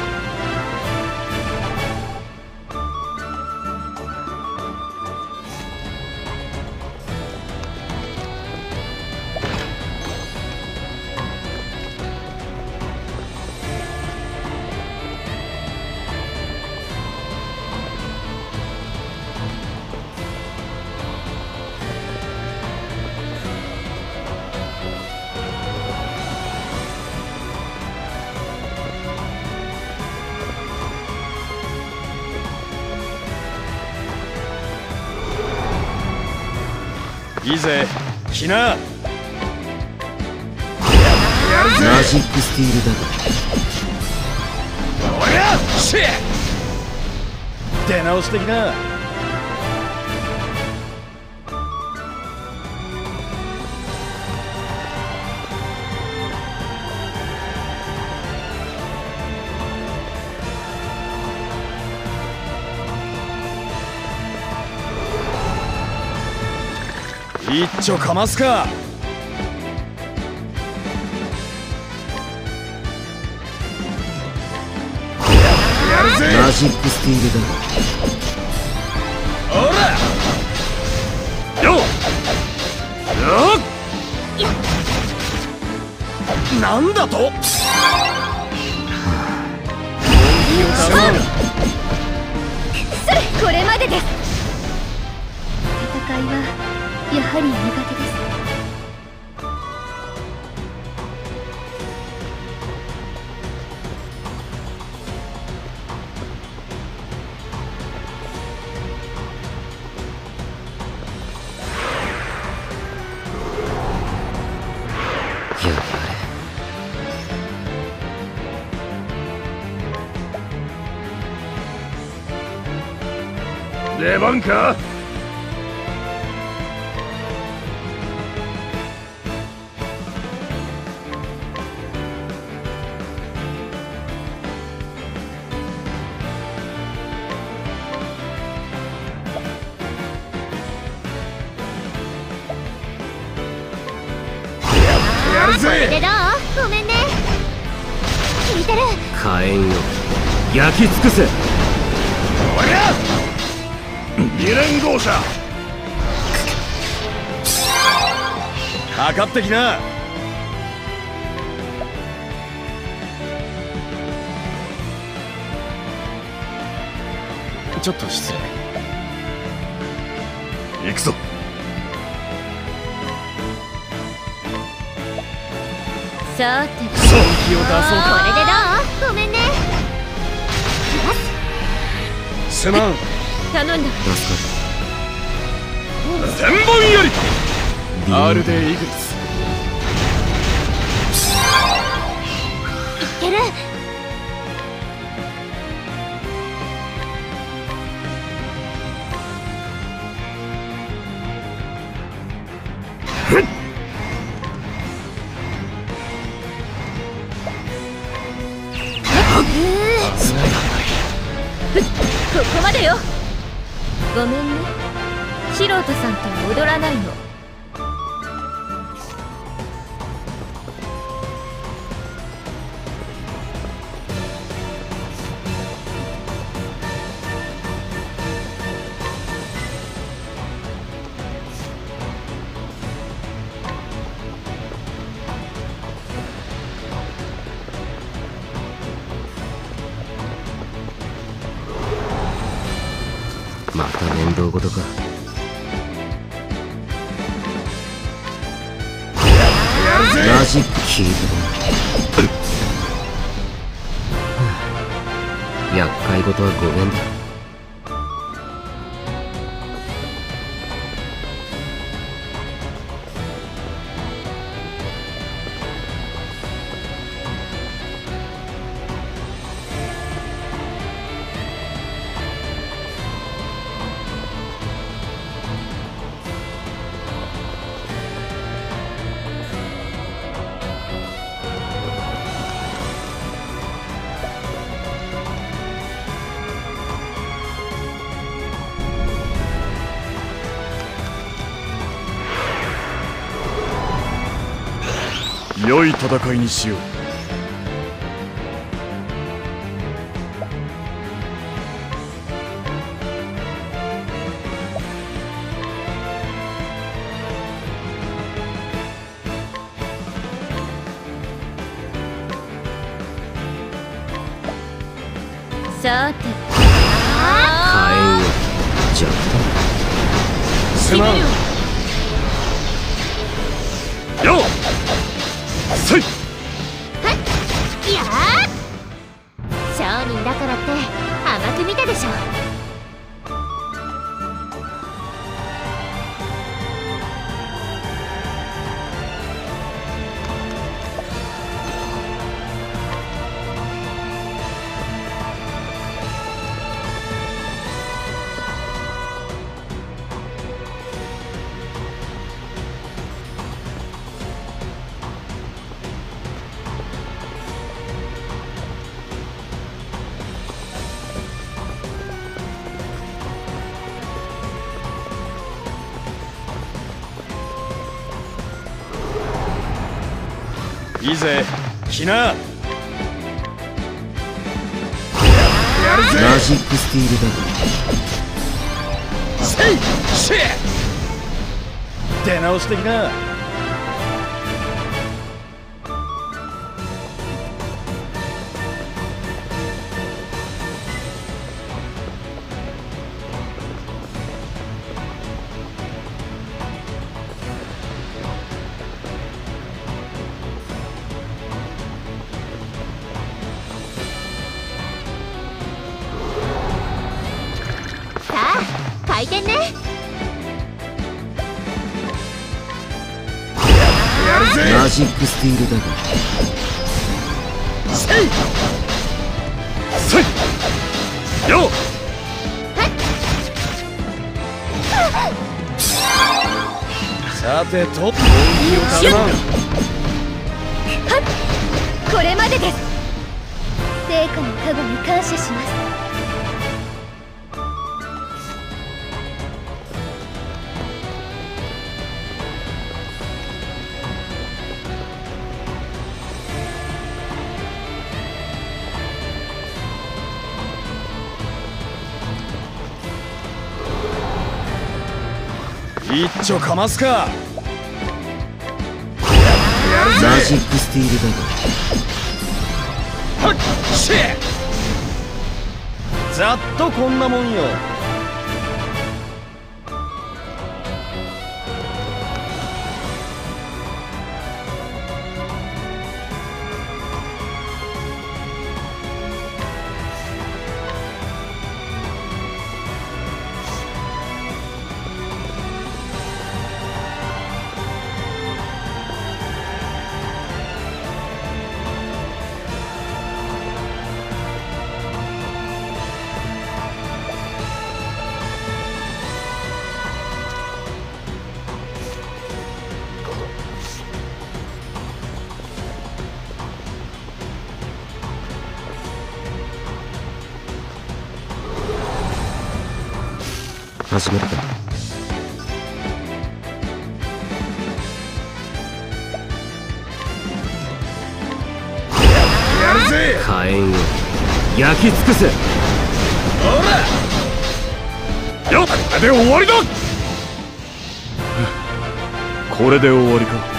来な。マジックスティールだがおりゃシェ出直してきな一丁かますか。マジックスティールだ。ほらよっ。よっ。なんだと。それこれまでです。戦いはやはり苦手です出番かってきな。ちょっと失礼。行くぞ。さて。本気を出そうか。これでどう？ごめんね。す。まん頼んだ。千本より R でイグリス良い戦いにしよう。な。マジックスティールだせいシェ出直してきなィールがせいよさてとをこれまでです。聖果の加護に感謝します。一丁かますか。マジックスティールダはっしゃざっとこんなもんよ始めるかやるぜ。火炎を焼き尽くせ。よっ。これで終わりだ。これで終わりか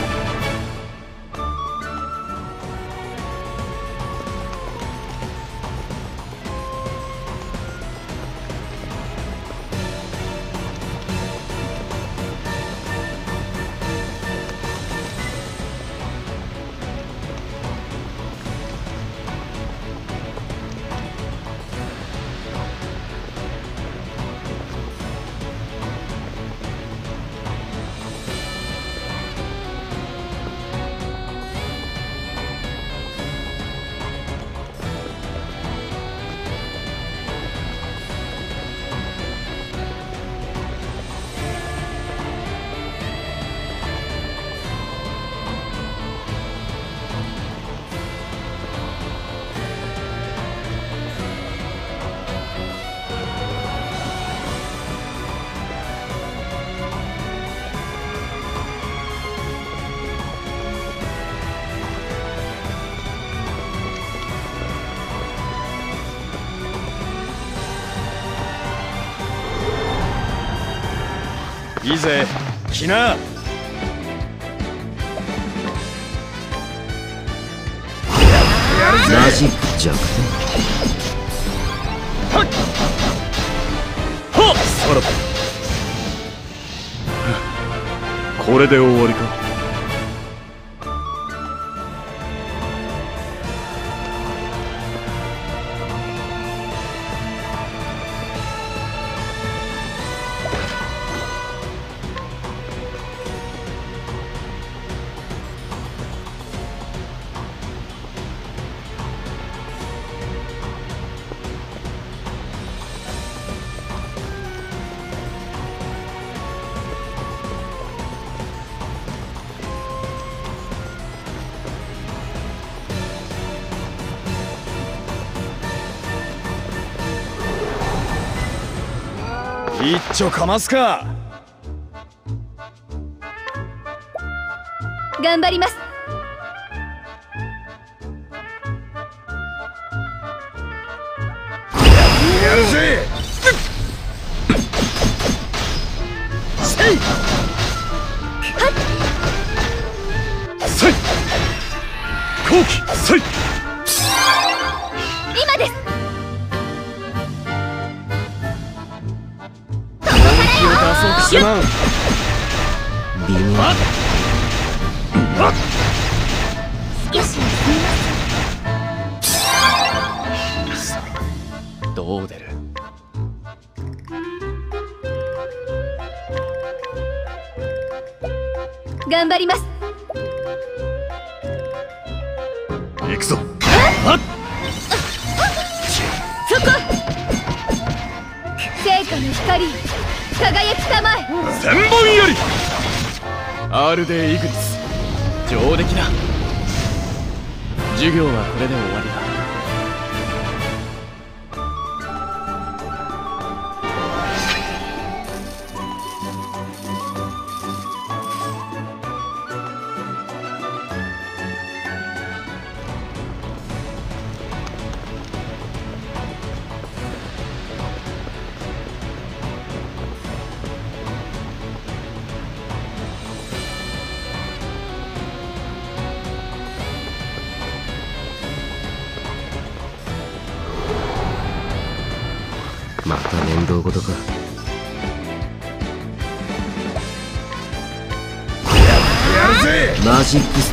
いいぜ来なマジック弱はっさらばこれで終わりかかますか。頑張ります。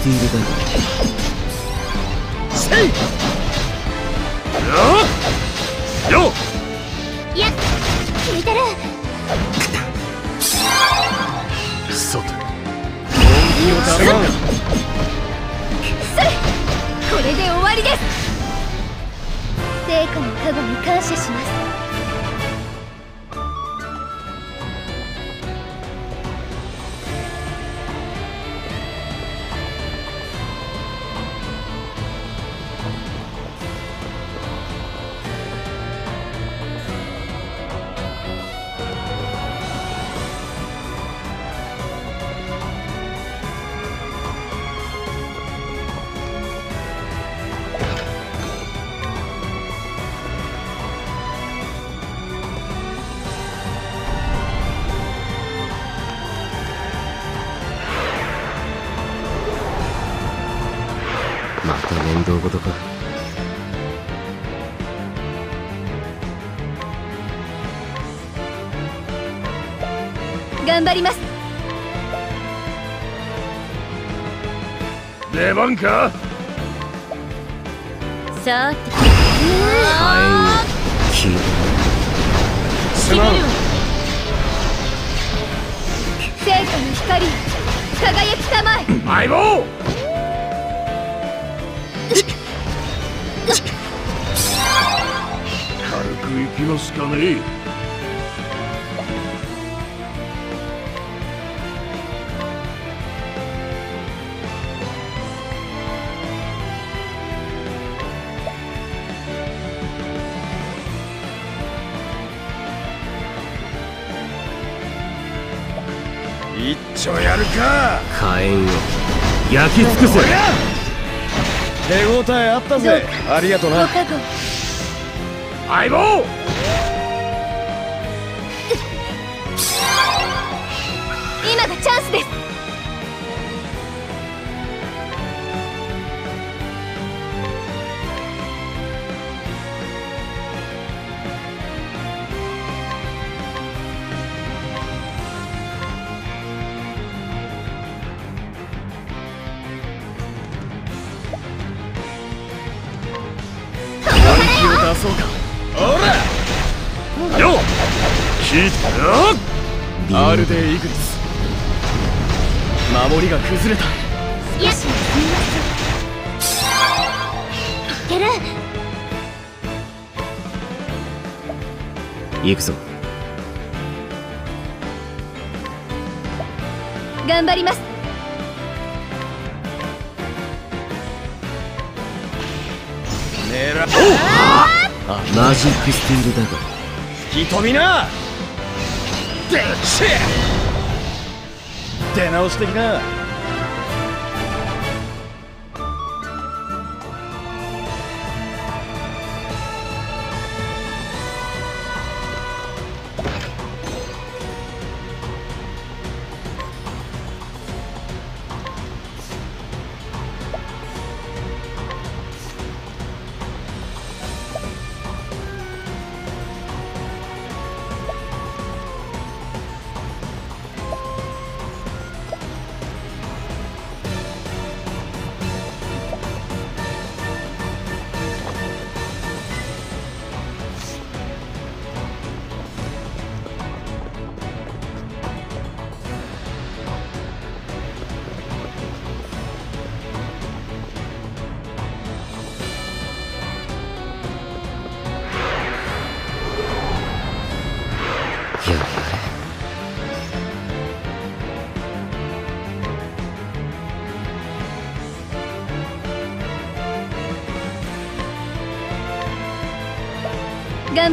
ジック頑張ります。出番かさて。聞いすまん聖火の光輝きたまえ。相棒。[laughs] 軽く行きますかねき尽くせ手応えあったぜ。ありがとな。相棒そうか。よ聞いてよ。アールデイ・イグニス。守りが崩れた。いやすみません言ってる。行くぞ。頑張ります。狙マジックスティールだが。吹き飛びな！でっち出直してきな！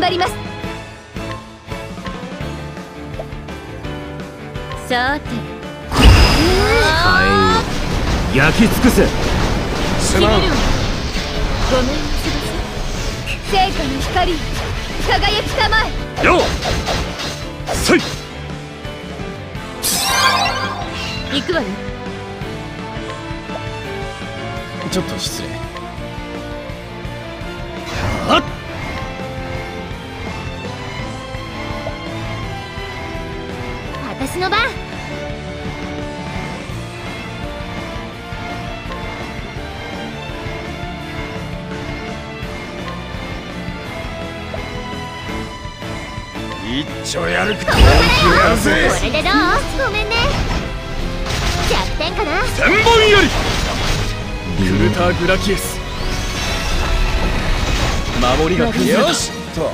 張ります。さて。焼き尽くせ。すまんごめんなさい聖火の光。輝きたまえ。よせい。行くわね。ちょっと失礼れでどう？ごめんね。弱点かな。千本槍。クルター・グラキエス。守りが崩れたよしと。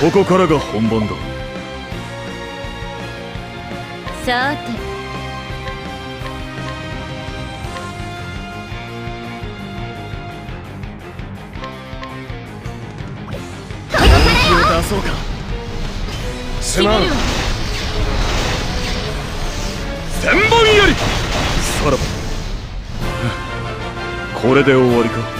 ここからが本番だ。さて出そうかすまん千本槍。さらば。[laughs] これで終わりか？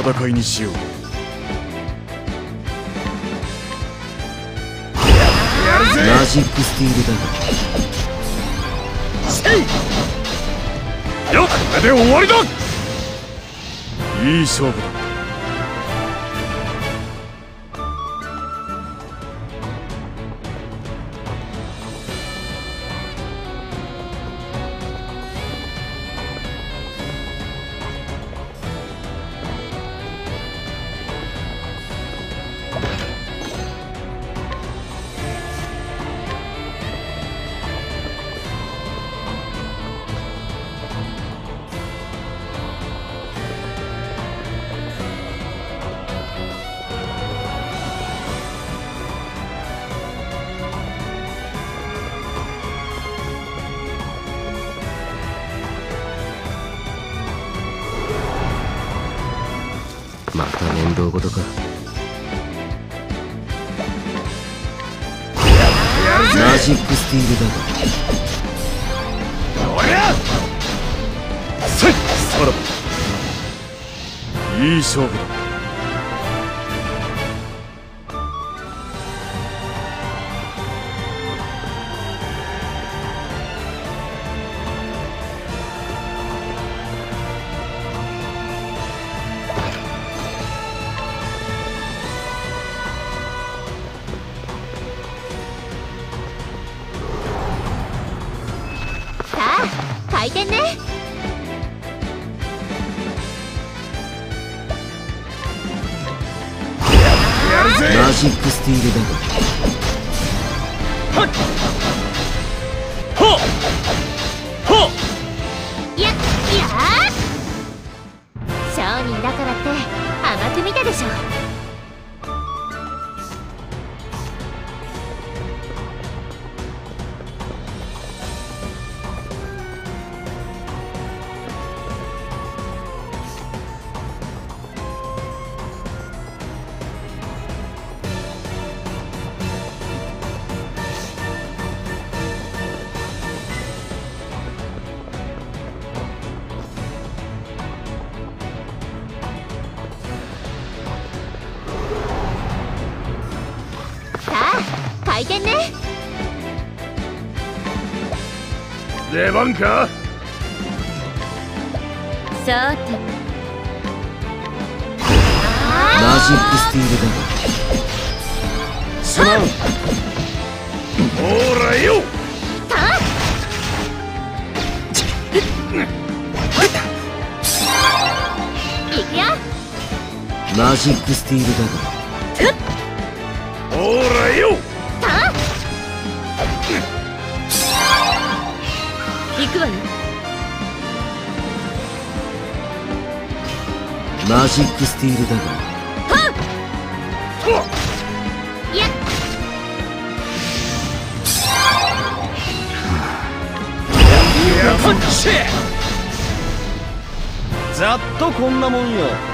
戦いにしよう。マジックスティールだが。よこれで終わりだ。いい勝負だた面倒事か。マジックスティールだがおりゃせいさらば。いい勝負だ。出番か？さて。マジックスティールダすまんほらよ。いくよ。ガマジックスティールダマジックスティールダガいやざっとこんなもんよ。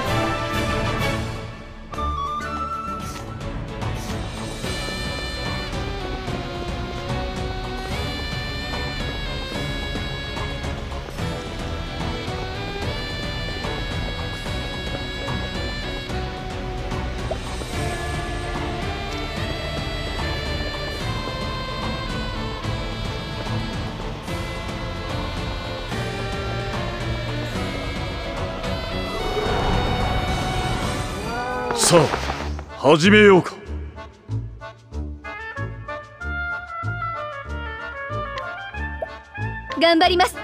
始めようか。頑張ります。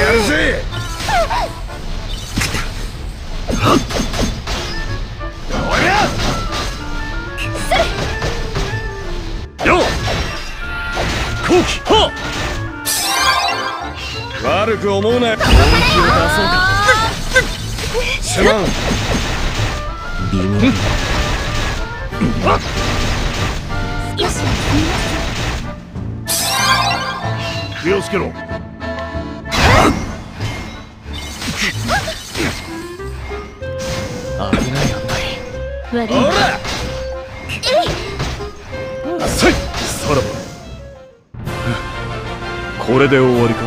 やるぜ。悪く思うなよれで終わりか。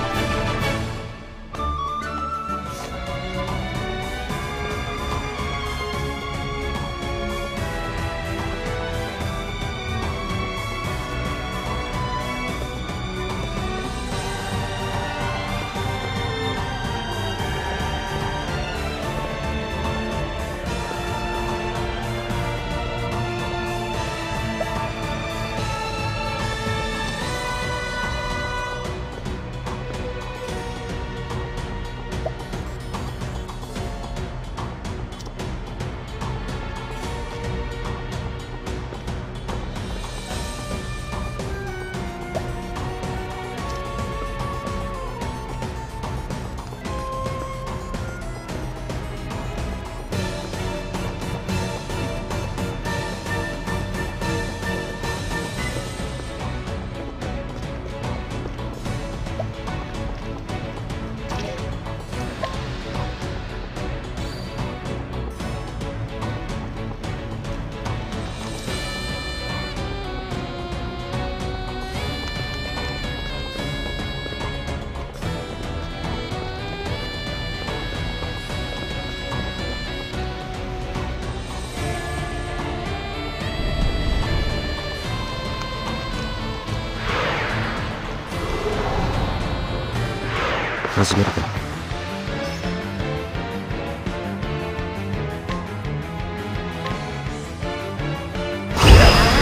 始めるか。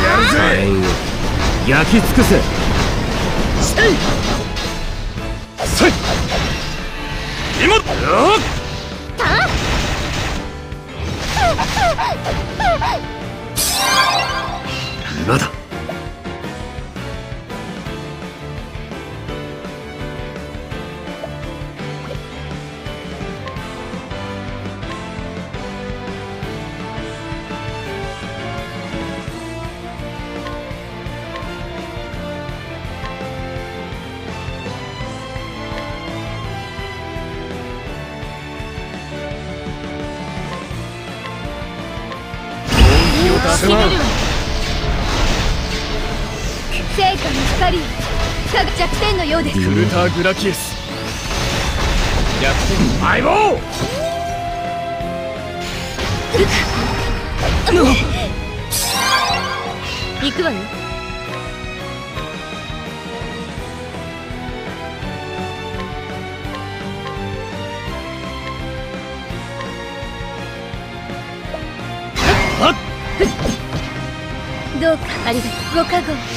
やるぜ焼き尽くせ。せい。今よっター・グラキエス。逆転。相棒！行くわよどうかありがとご加護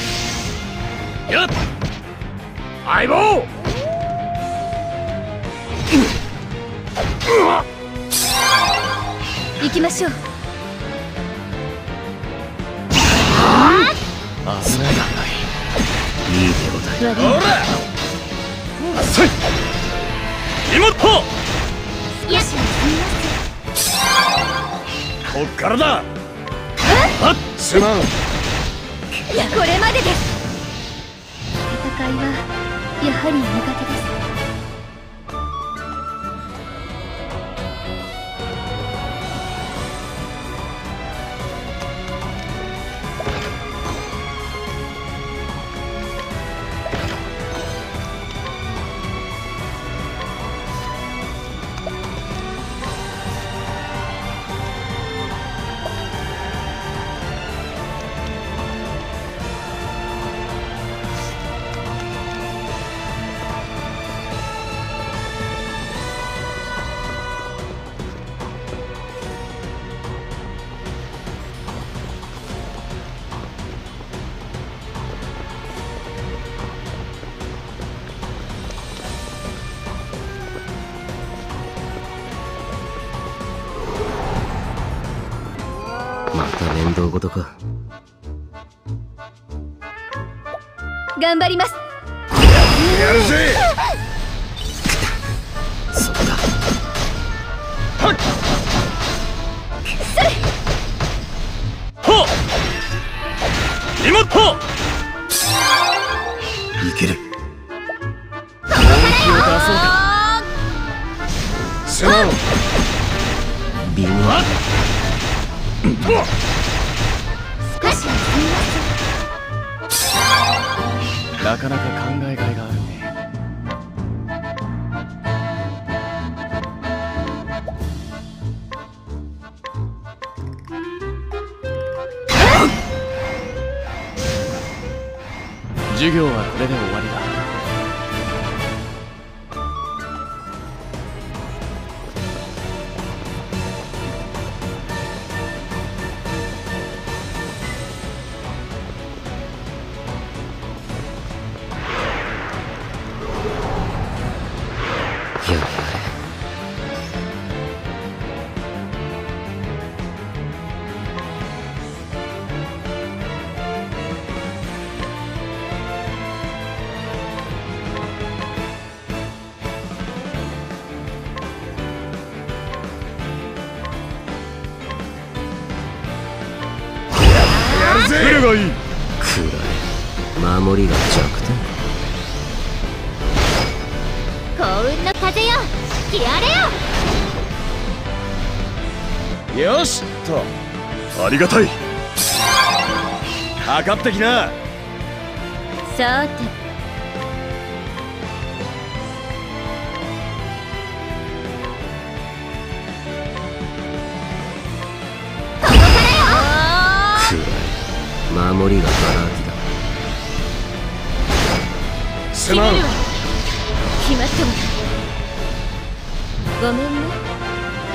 頑張ります。ありがたい。測ってきな。さて。守りがバラ空きだ。すまん。決まってもごめんね。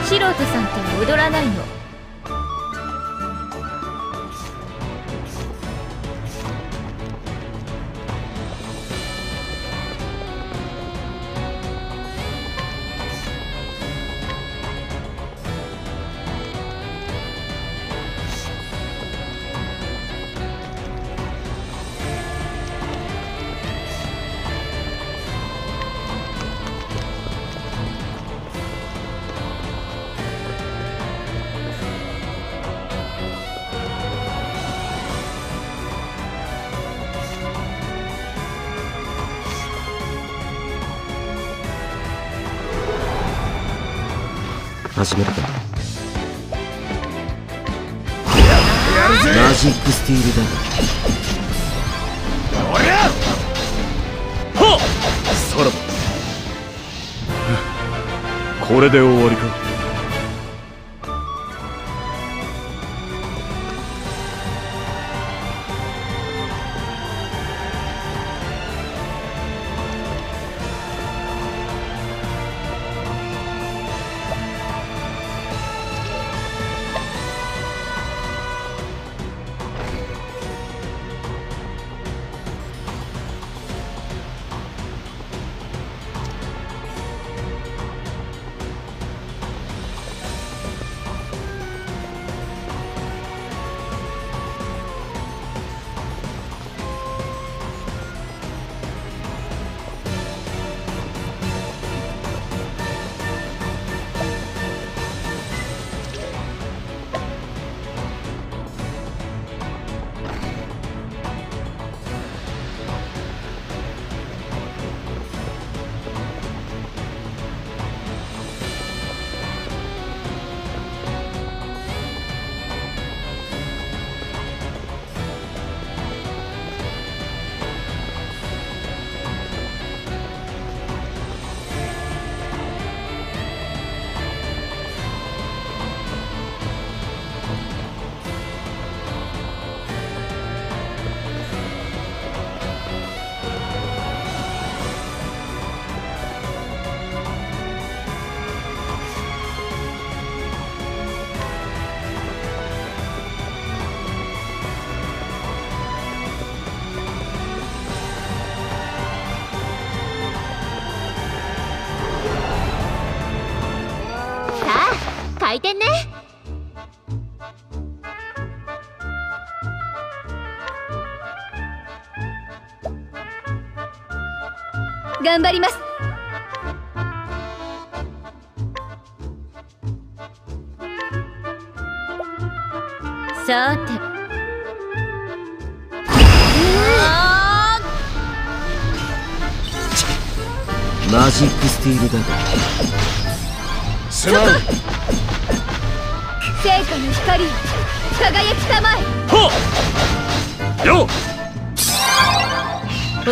素人さんと踊らないの始めるかマジックスティールだほっさらばこれで終わりか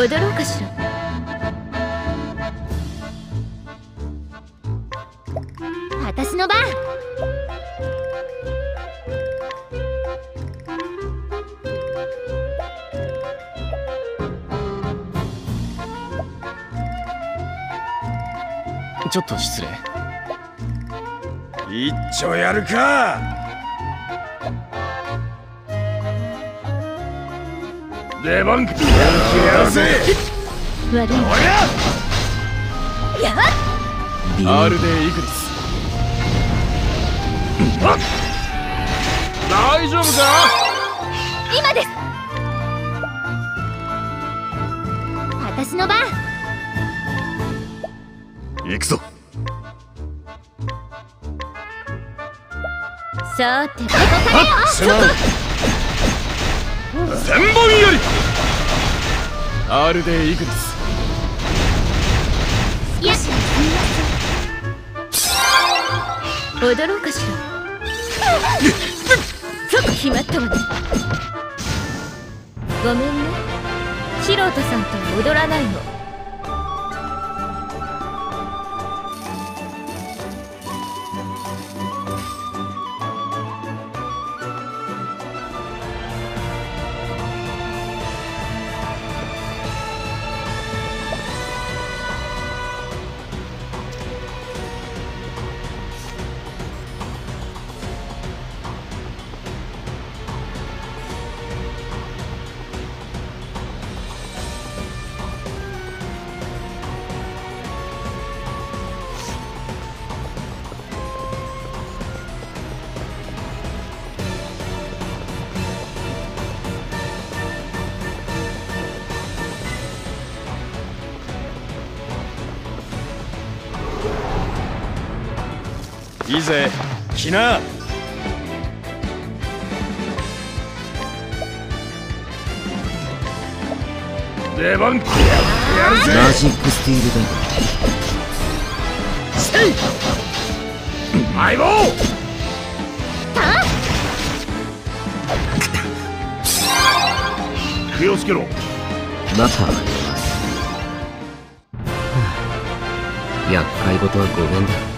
踊ろうかしら？私の番。ちょっと失礼。一丁やるか。出番かやるぜ悪いビアールデイイグリス大丈夫か今です私の番行くぞさてここからよ千本よりアールデイイグリスよし踊ろうかしら即決まったわね。ごめんね。素人さんと踊らないの。いいぜ来な出番かやるぜマジックスティールダガ相棒気をつけろまたはあ厄介事はごめんだ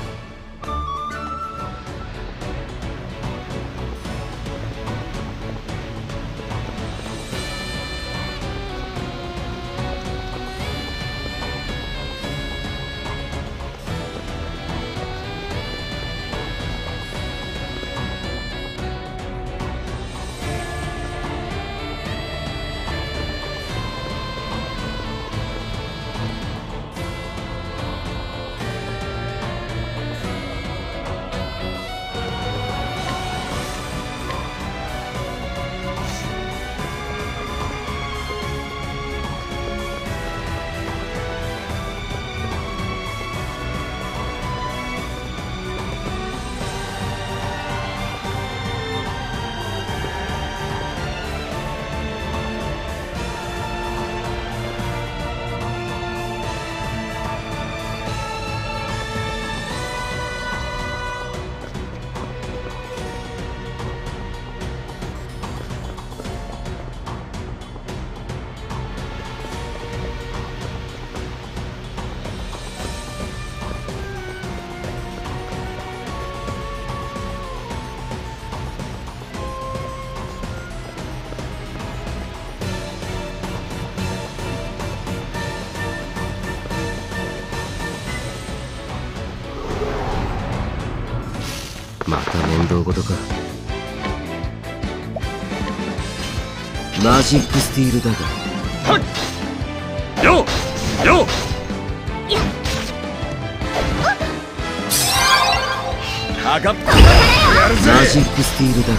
マジックスティールダガよよかったマジックスティールだが。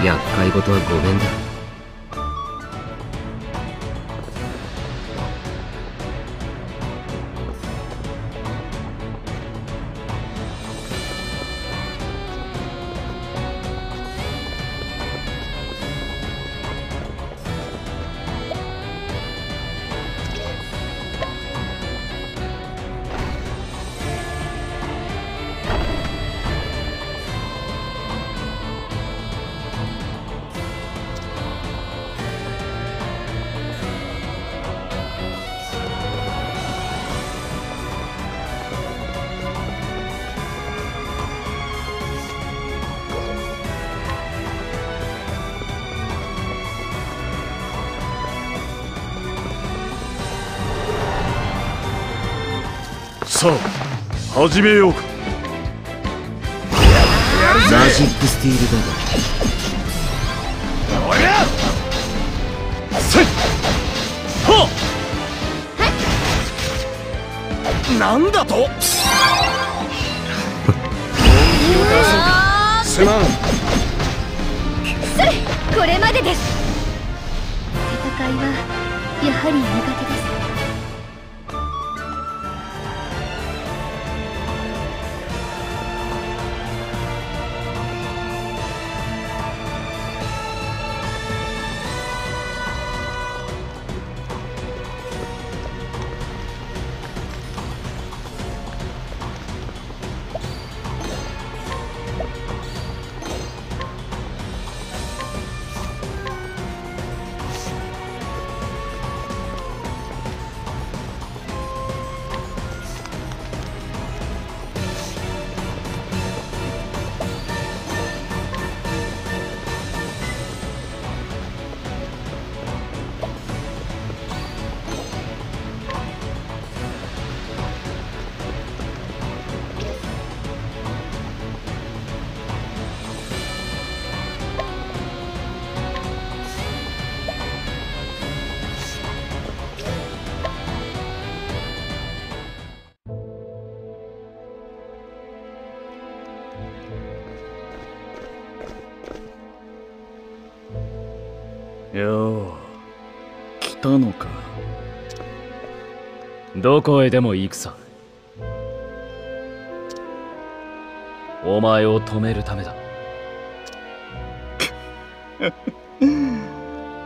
た厄介事はごめんだ始めようか。マジックスティールだが。おりゃせい。はなんだと？どこへでも行くさ。お前を止めるためだ。[laughs]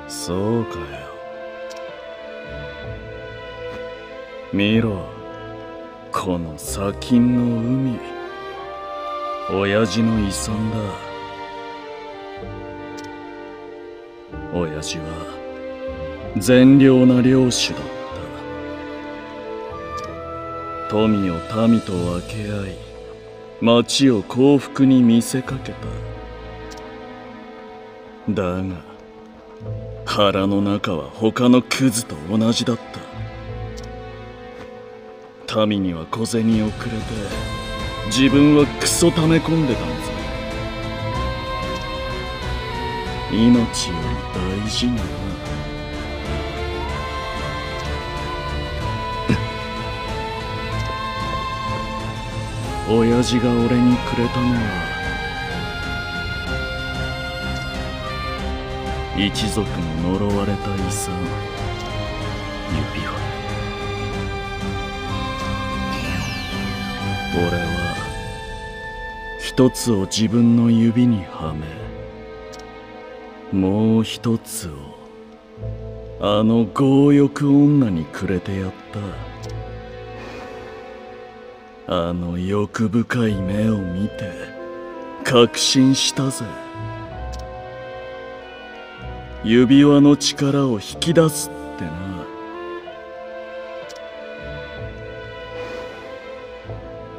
そうかよ。見ろ。この砂金の海。親父の遺産だ。親父は善良な領主だ。富を民と分け合い町を幸福に見せかけた。だが腹の中は他のクズと同じだった。民には小銭をくれて自分はクソ溜め込んでたんぞ命より大事にな親父が俺にくれたのは一族の呪われた遺産指輪俺は一つを自分の指にはめもう一つをあの強欲女にくれてやった。あの欲深い目を見て確信したぜ。指輪の力を引き出すってな。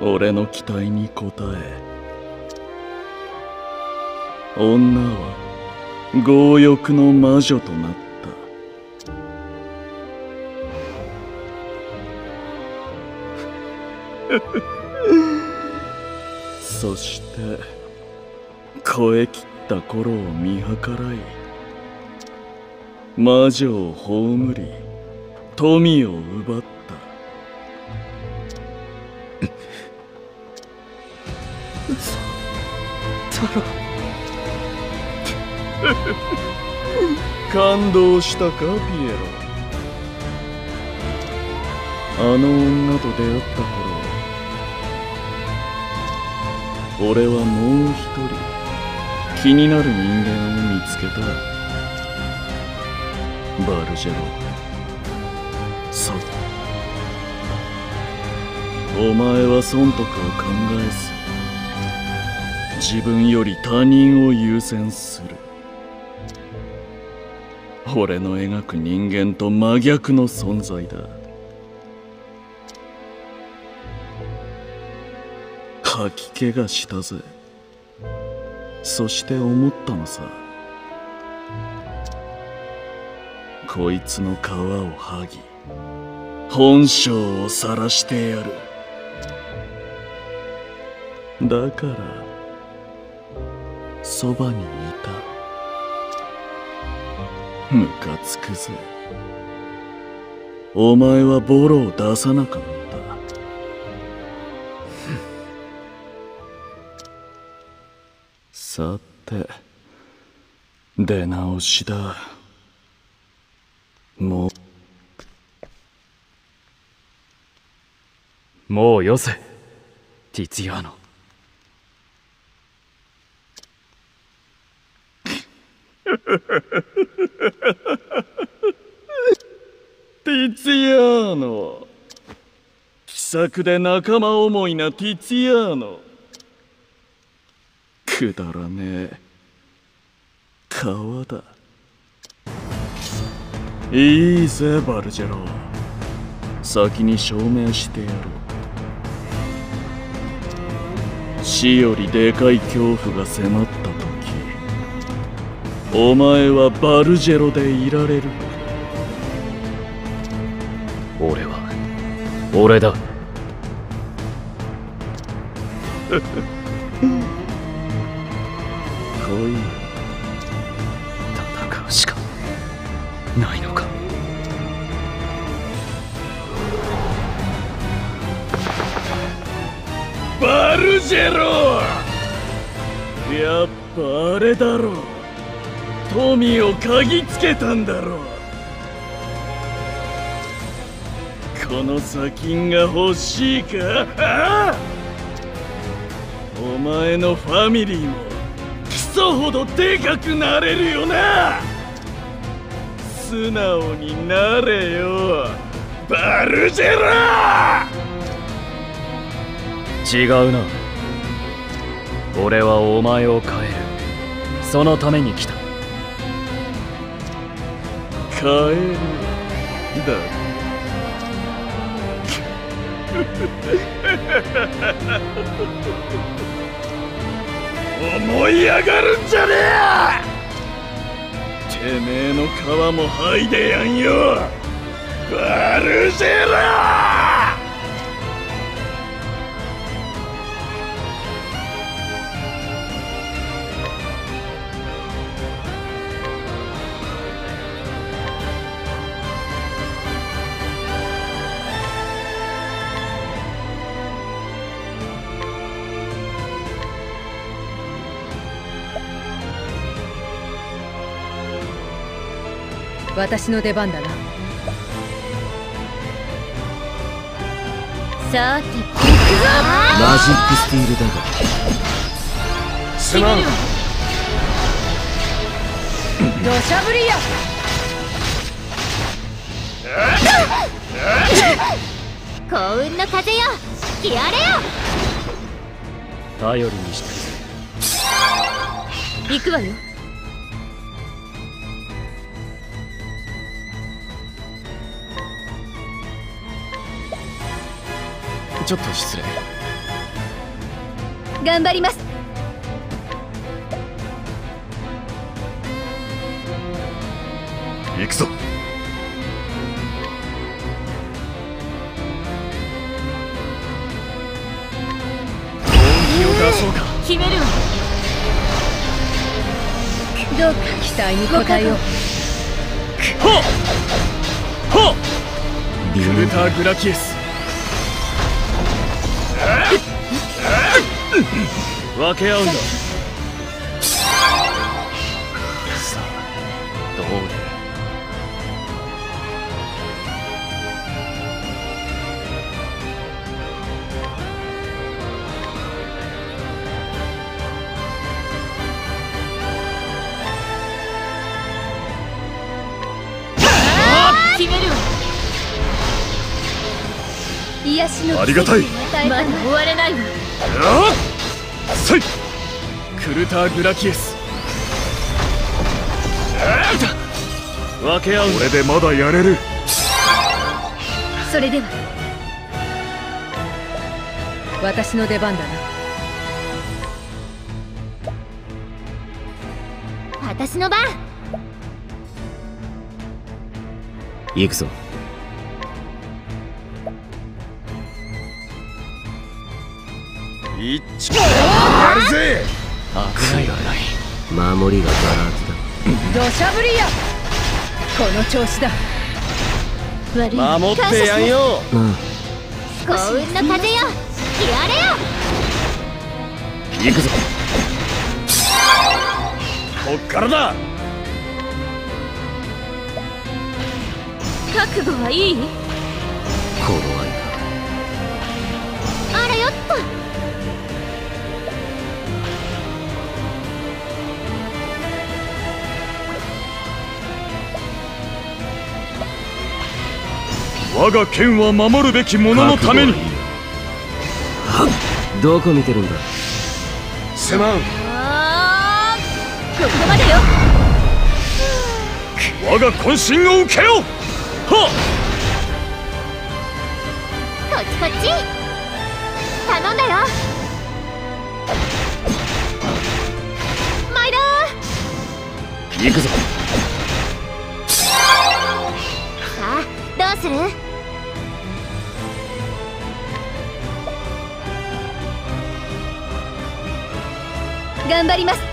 俺の期待に応え女は強欲の魔女となった。そして超えきった頃を見計らい魔女を葬り富を奪った。太郎感動したかピエロ。あの女と出会った頃俺はもう一人。気になる人間を見つけた。バルジェロ。そうだ。お前は損得を考えず自分より他人を優先する。俺の描く人間と真逆の存在だ。吐き気がしたぜ。そして思ったのさ。こいつの皮を剥ぎ本性を晒してやる。だからそばにいた。ムカつくぜ。お前はボロを出さなかった。さて出直しだ。もう。もうよせ。ティツィアーノティツィアーノ気さくで仲間思いなティツィアーノくだらねえ川だ。いいぜバルジェロ先に証明してやろう。死よりでかい恐怖が迫った時お前はバルジェロでいられる。俺は俺だ。[laughs] 来い戦うしかないのか。バルジェロやっぱあれだろう。富を嗅ぎつけたんだろう。この砂金が欲しいか？ああ？お前のファミリーもソほどでかくなれるよな。素直になれよ。バルジェロ違うな。俺はお前を変える。そのために来た。変えるだ [laughs] 思い上がるんじゃねえてめえの皮も剥いでやんよ！バルジェラ私の出番だな。さて行くぞマジックスティールだが。すまん。土砂降りや幸運の風よ。吹き荒れよ。頼りにしてるぜ。行くわよちょっと失礼。頑張ります。行くぞ。どうか期待に応えよう。クルター・グラキエス分け合うんださあどうね決めるわ。癒しの。ありがたい。まだ終われないわさい。クルター・グラキエス。分け合う。これでまだやれる。それでは。私の出番だな。私の番。行くぞ守りがガラ空きだ。土砂降りや。この調子だ。悪い。守ってやんよ。うん。幸運の風よ。やれよ。行くぞ。こっからだ。覚悟はいい？頃合いあらよっと我が剣は守るべき者のために。どこ見てるんだ？すまんここまでよ。我が渾身を受けよはこっちこっち。頼んだよ。毎度っ行くぞ。さあどうする？頑張ります。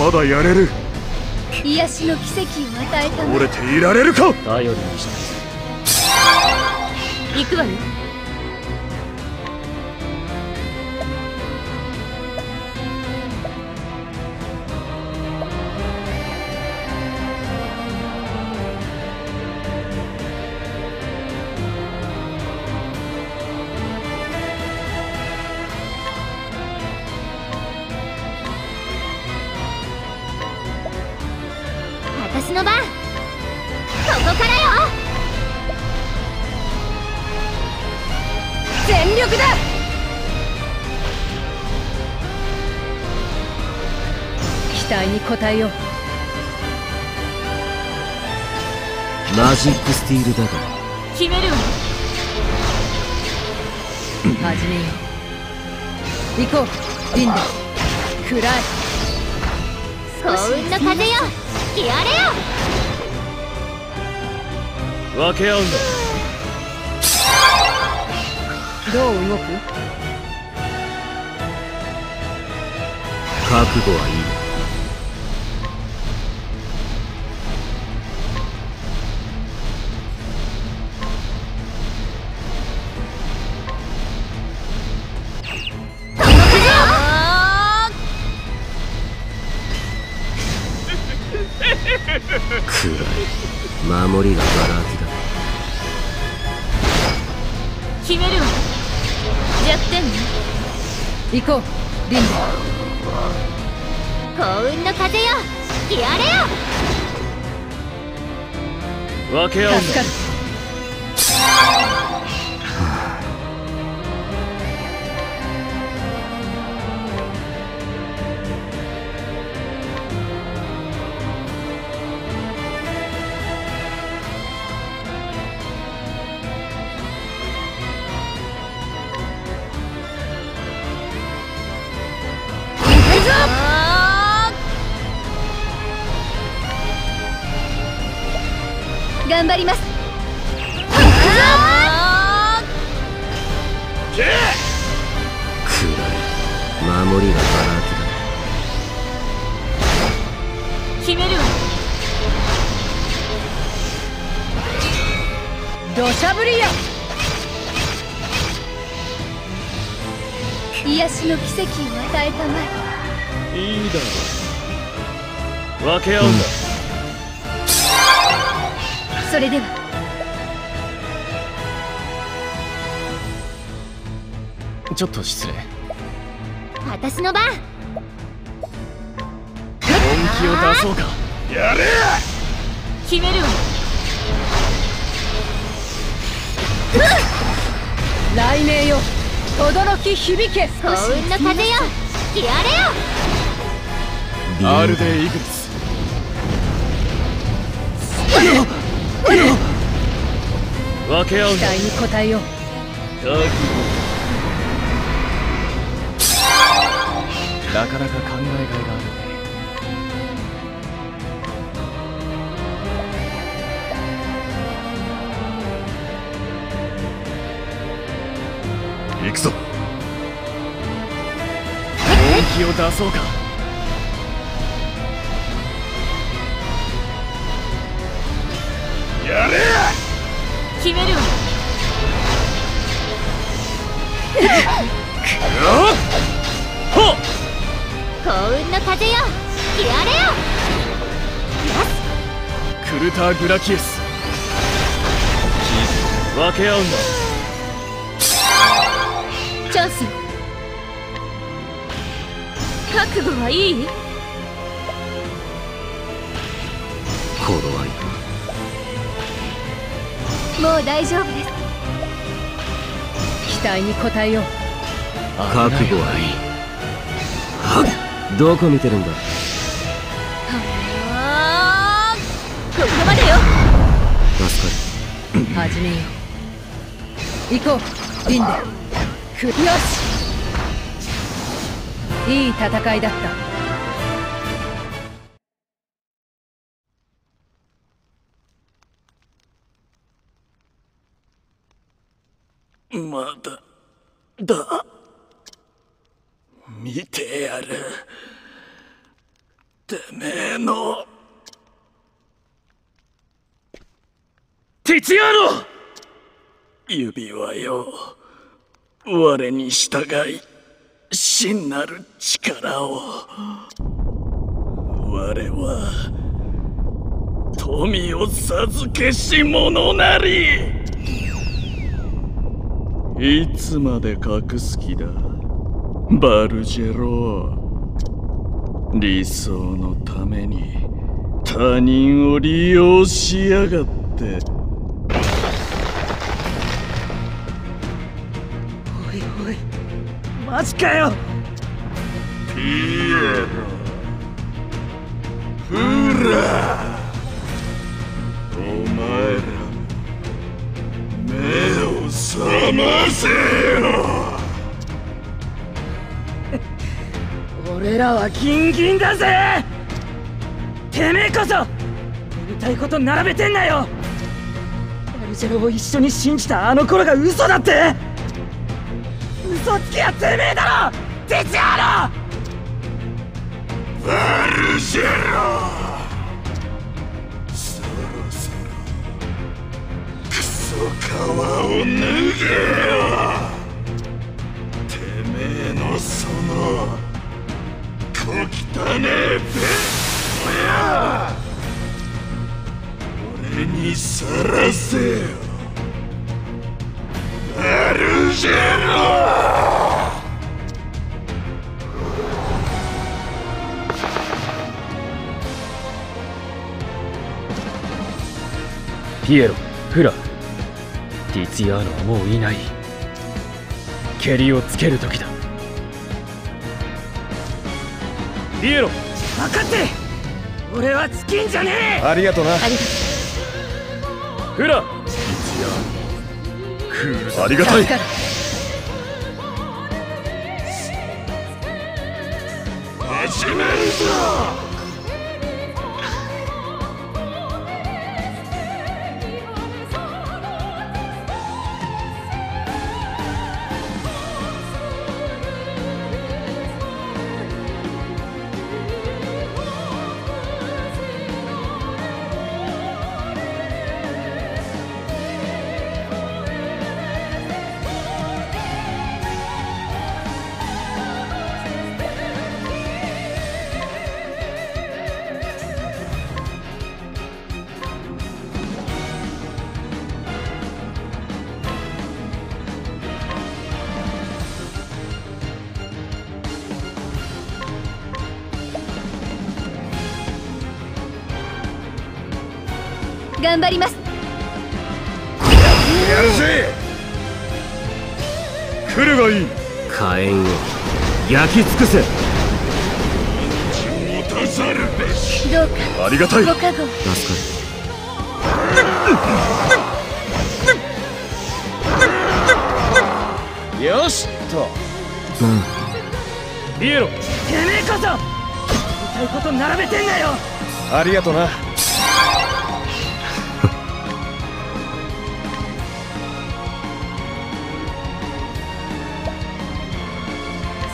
まだやれる。癒しの奇跡を与えたれていられるか。頼りにして行くわよ全力だ。期待に応えよう。マジックスティールだが。決めるわ。始めよう。行こうリンダ。暗い。幸運の風よ。やれよ。分け合うんだどう動く？覚悟はいい。行こう。リンダ幸運の風よやれよ。分け合うんだ。助かる分け合うんだ、それでは。ちょっと失礼。私の番。本気を出そうか。決めるわ。雷鳴よ。轟き響け幸運の風よ。吹き荒れよ。アルデイグ分け合う期待に応えよう。なかなか考えがいがあるね。行くぞ。本気を出そうか決めるわ幸運の風よ。吹き荒れよ。クルター・グラキエス。分け合うんだチャンス。覚悟はいい？もう大丈夫です。期待に応えよう。覚悟はいい。どこ見てるんだ？ここまでよ。助か始めよう。行こう。リンデくよし。いい戦いだった見てやる。てめえの。徹夜の。指輪よ。我に従い真なる力を。我は富を授けし者なり。いつまで隠す気だバルジェロ理想のために他人を利用しやがって。おいおいマジかよ。ピエロ。フラ。お前ら目を覚ませよ俺らはギンギンだぜ。てめえこそやりたいこと並べてんなよ。バルジェロを一緒に信じたあの頃が嘘だって。嘘つきはてめえだろ。徹夜のバルジェロ。そろそろクソ皮を脱げよ。てめえのその小汚ねえペットや俺にさらせよバルジェロピエロフラティツィアーノはもういない蹴りをつける時だピエロ。分かって俺はチキンじゃねえ。ありがとな。フラ。ありがたい。始めるぞ頑張ります。やるぜ。来るがいい。火炎を焼き尽くせ。どうかありがたい。ご加護。助よしと。かるうん。ピエロてめえこそ言いたいこと並べてん。なよありがとな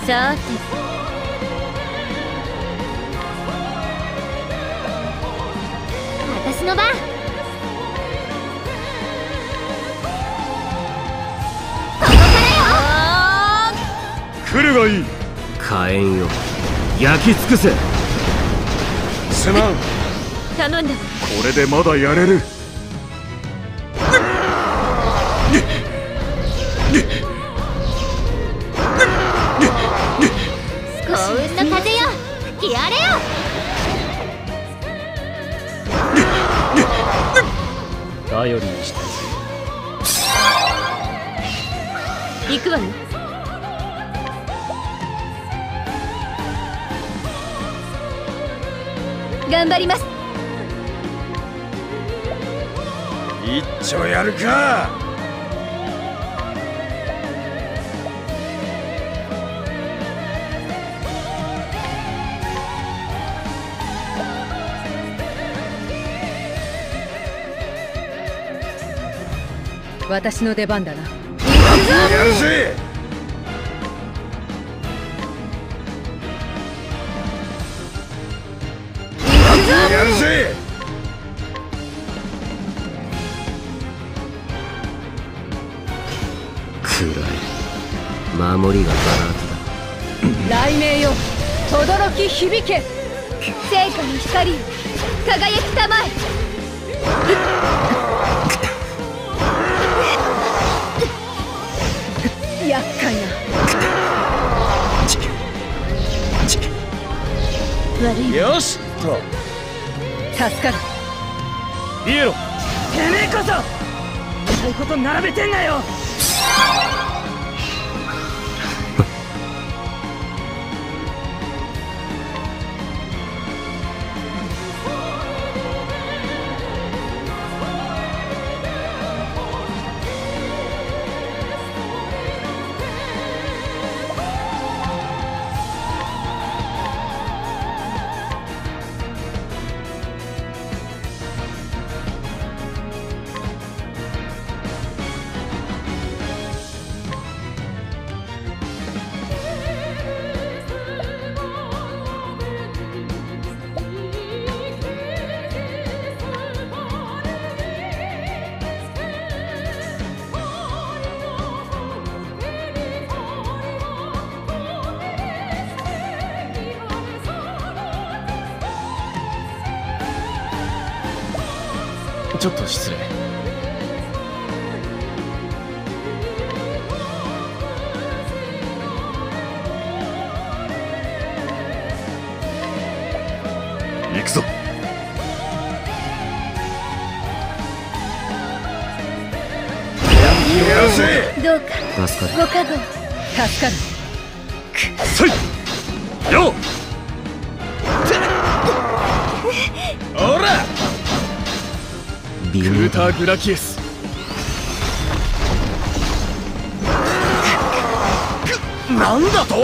さて私の番ここからよ来るがいい。火炎を焼き尽くせ。すまん。頼んだ。これでまだやれる私の出番だな。やるぜちょっと失礼。行くぞ。どうか助かるご加護助かるせいタだー・グラキエスなんだと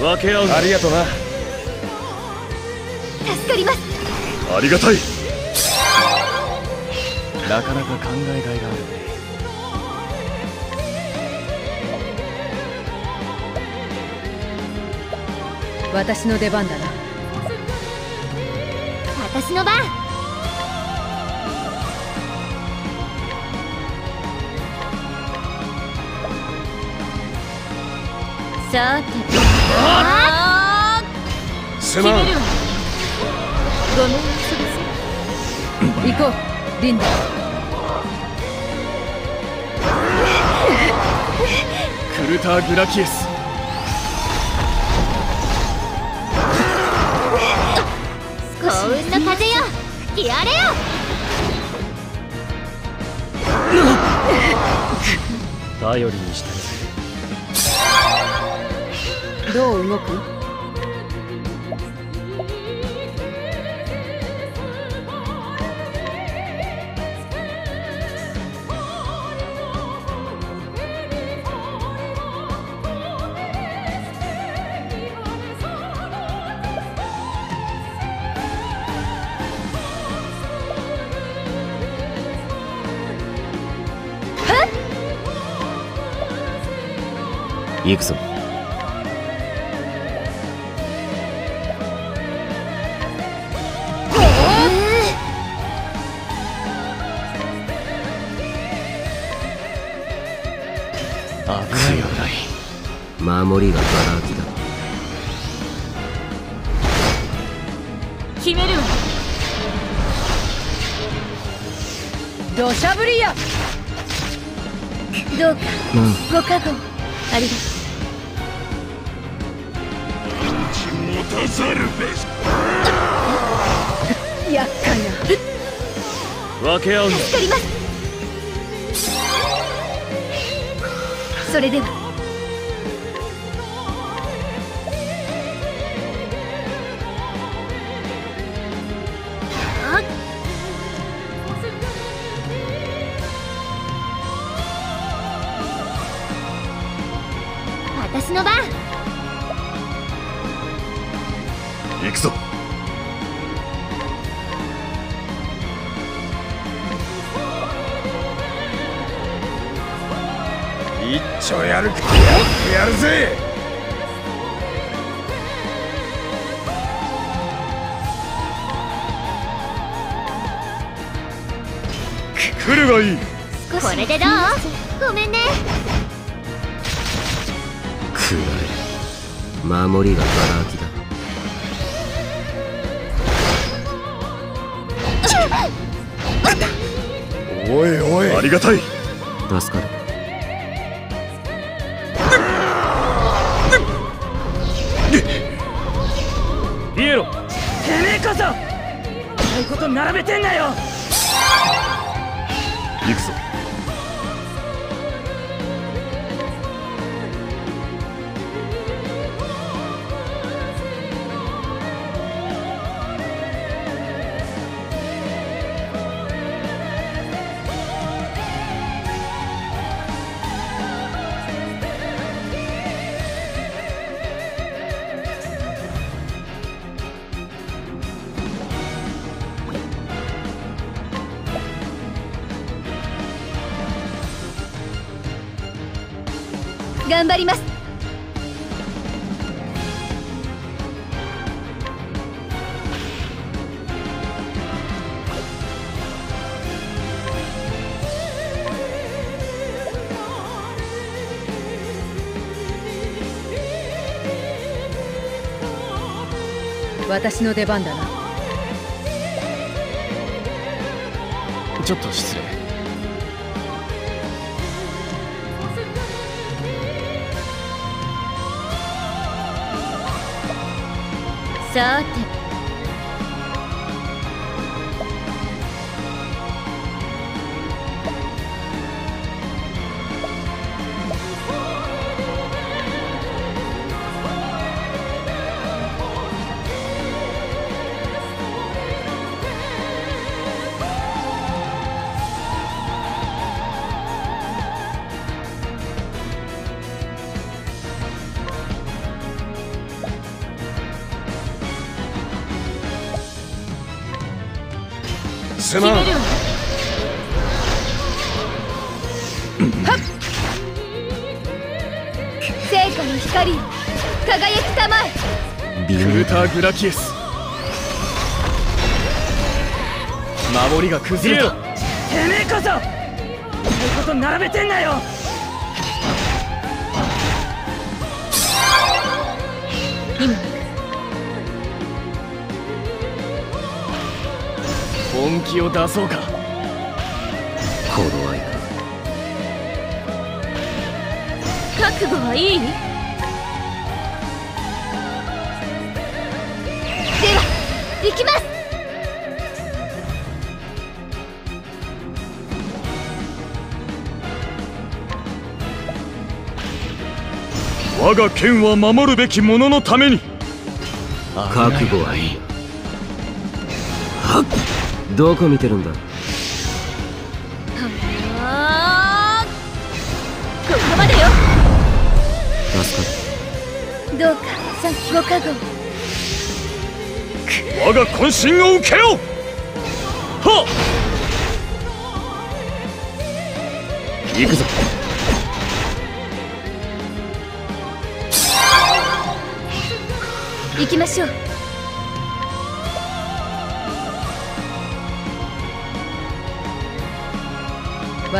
分け合うありがとな。助かります。ありがたい。なかなか考えがいがあるね。私の出番だな私の番。さて。あーすまん決めるわごめんい行こうリンダ。クルター・グラキエスやれよ。頼りにしてどう動く？頑張ります。私の出番だな。ちょっと失礼。さてブラキエス。守りが崩れた。てめえこそこと並べてんなよ。本気を出そうか。覚悟はいい？我が剣は守るべき者のために。覚悟はいい。はっ。どこ見てるんだ？ここまでよ。助かどうかさご加護我が渾身を受けよ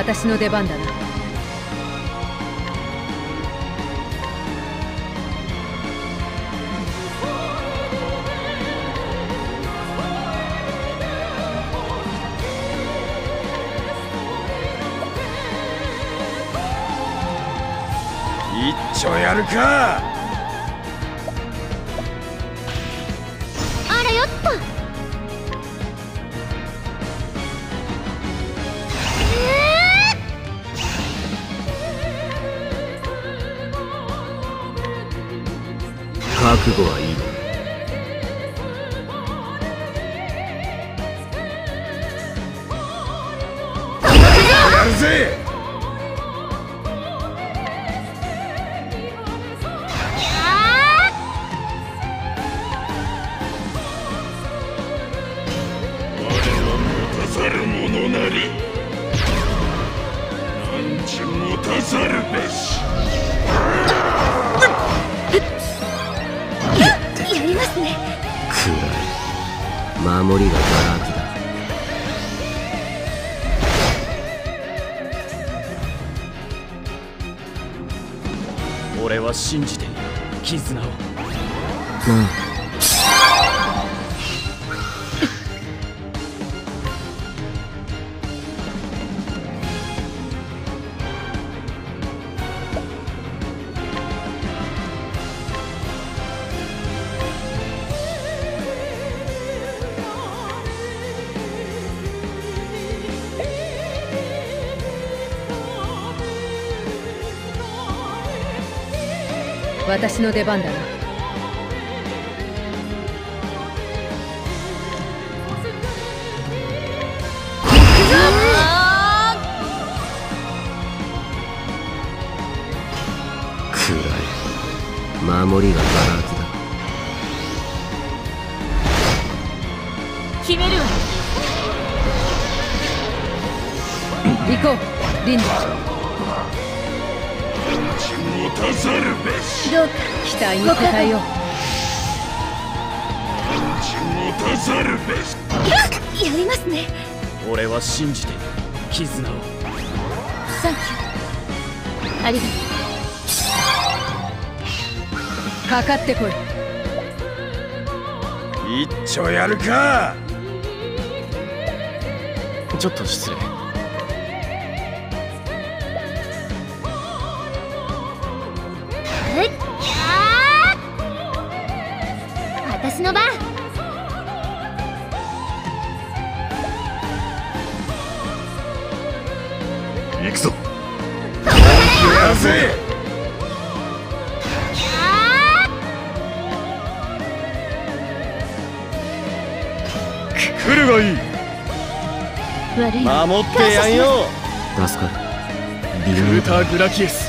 私の出番だな。私の出番だなう来るがいい。守ってやんよ。助かる。クルター・グラキエス。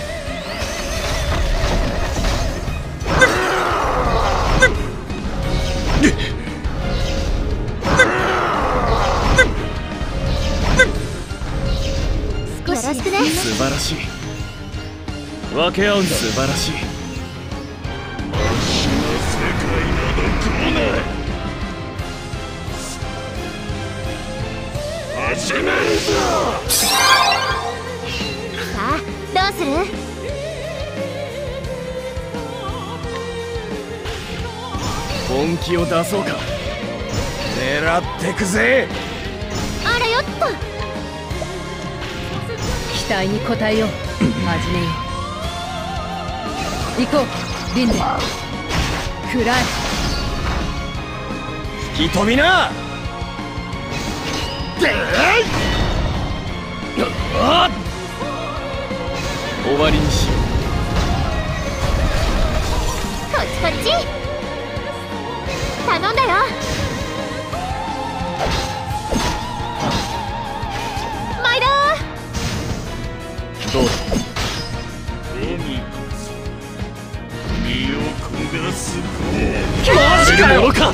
素晴らしい。分け合うんだ素晴らしい。世界など来ない始めるぞさあどうする？本気を出そうか。狙ってくぜ。あらよっと期待に応えよう。始めよう行こうリンデ。暗い。吹き飛びな終わりにしよっちこっち。頼んだよ。毎度どうだ？マジかよ。か？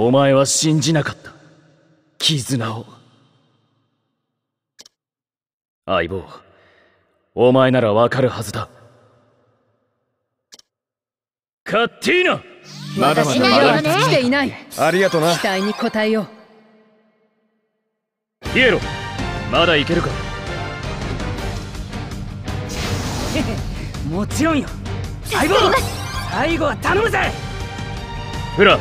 お前は信じなかった。絆を。相棒。お前ならわかるはずだ。カッティーナまだましないよね来ていない。ありがとな。期待に応えよう。ピエロまだいけるか。[laughs] もちろんよ。相棒。最後は頼むぜ。フラ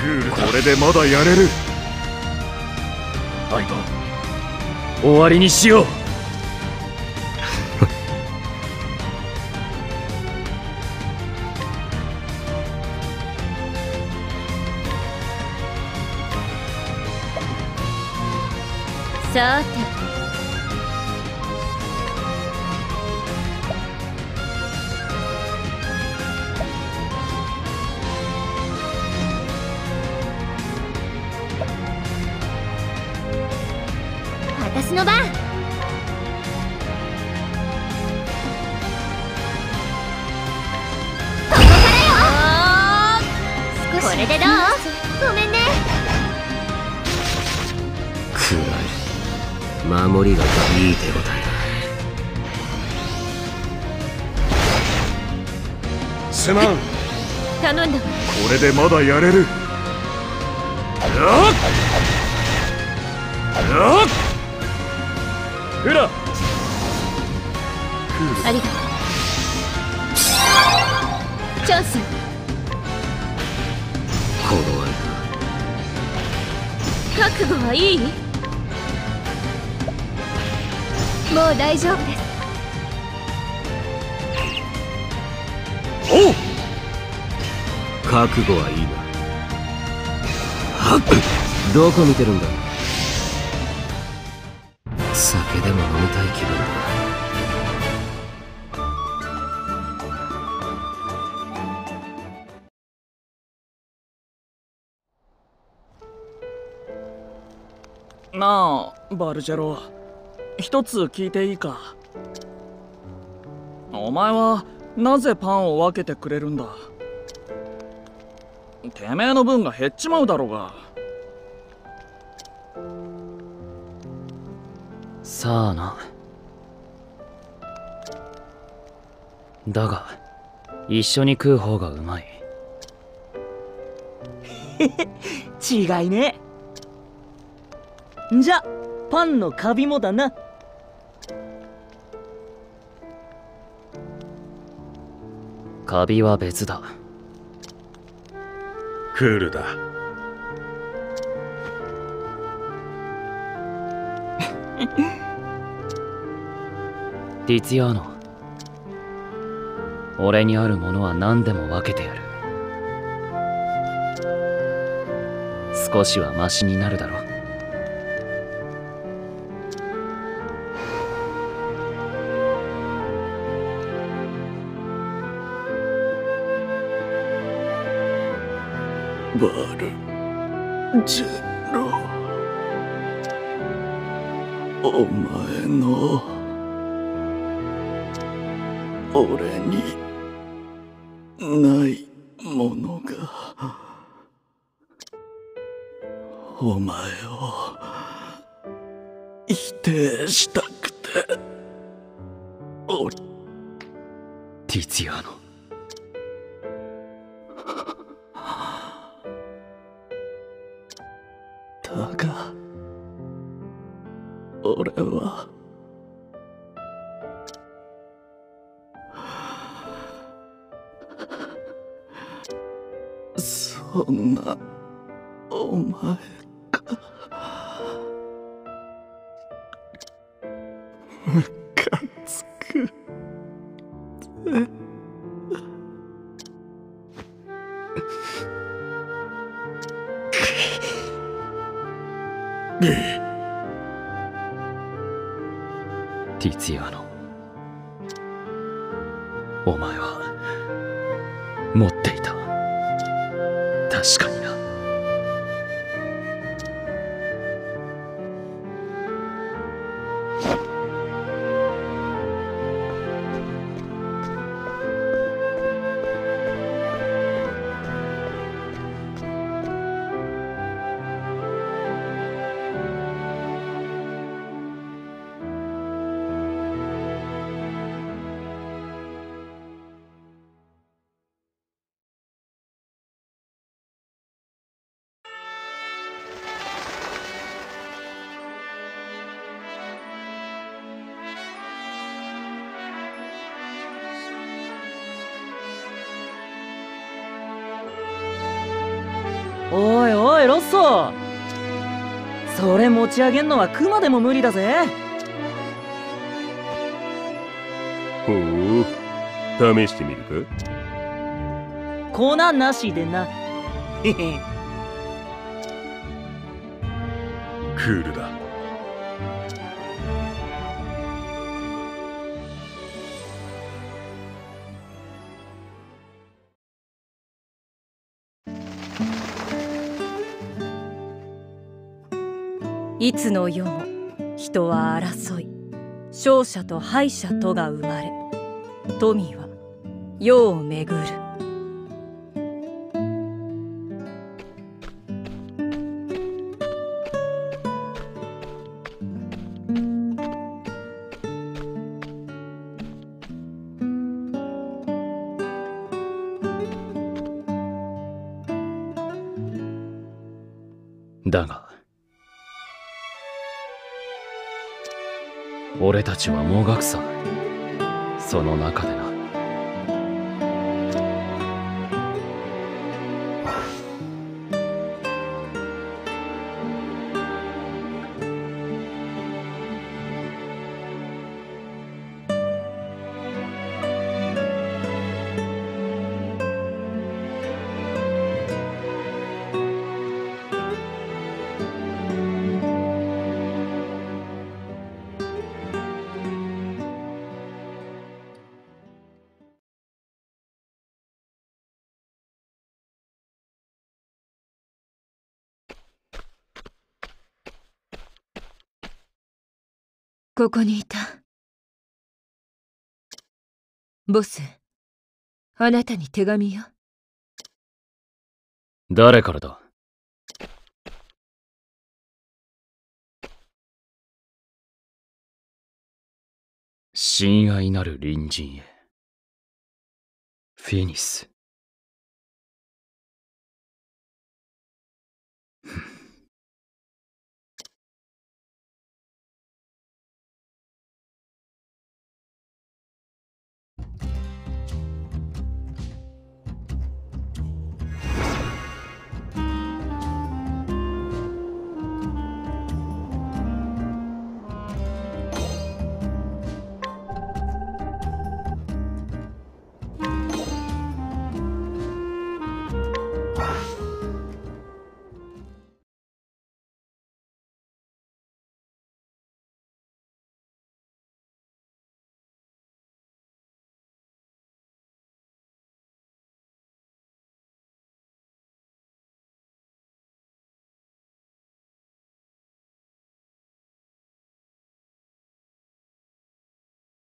これでまだやれる。相棒終わりにしよう。さてまだやれる。覚悟はいいな。はっ！どこ見てるんだ？酒でも飲みたい気分だ。なあバルジェロ一つ聞いていいか？お前はなぜパンを分けてくれるんだ？てめえの分が減っちまうだろうが。さあな。だが一緒に食う方がうまい。[laughs] 違いね。じゃパンのカビもだな。カビは別だクールだ。ディツィアーノ俺にあるものは何でも分けてやる。少しはマシになるだろう。バルジェロお前の俺にち上げんのはクマでも無理だぜ。ほう試してみるか？粉なしでな。クールだいつの世も人は争い勝者と敗者とが生まれ富は世を巡る。俺たちはもがくさその中でな。ここにいた。ボスあなたに手紙よ。誰からだ？親愛なる隣人へ。フィニス。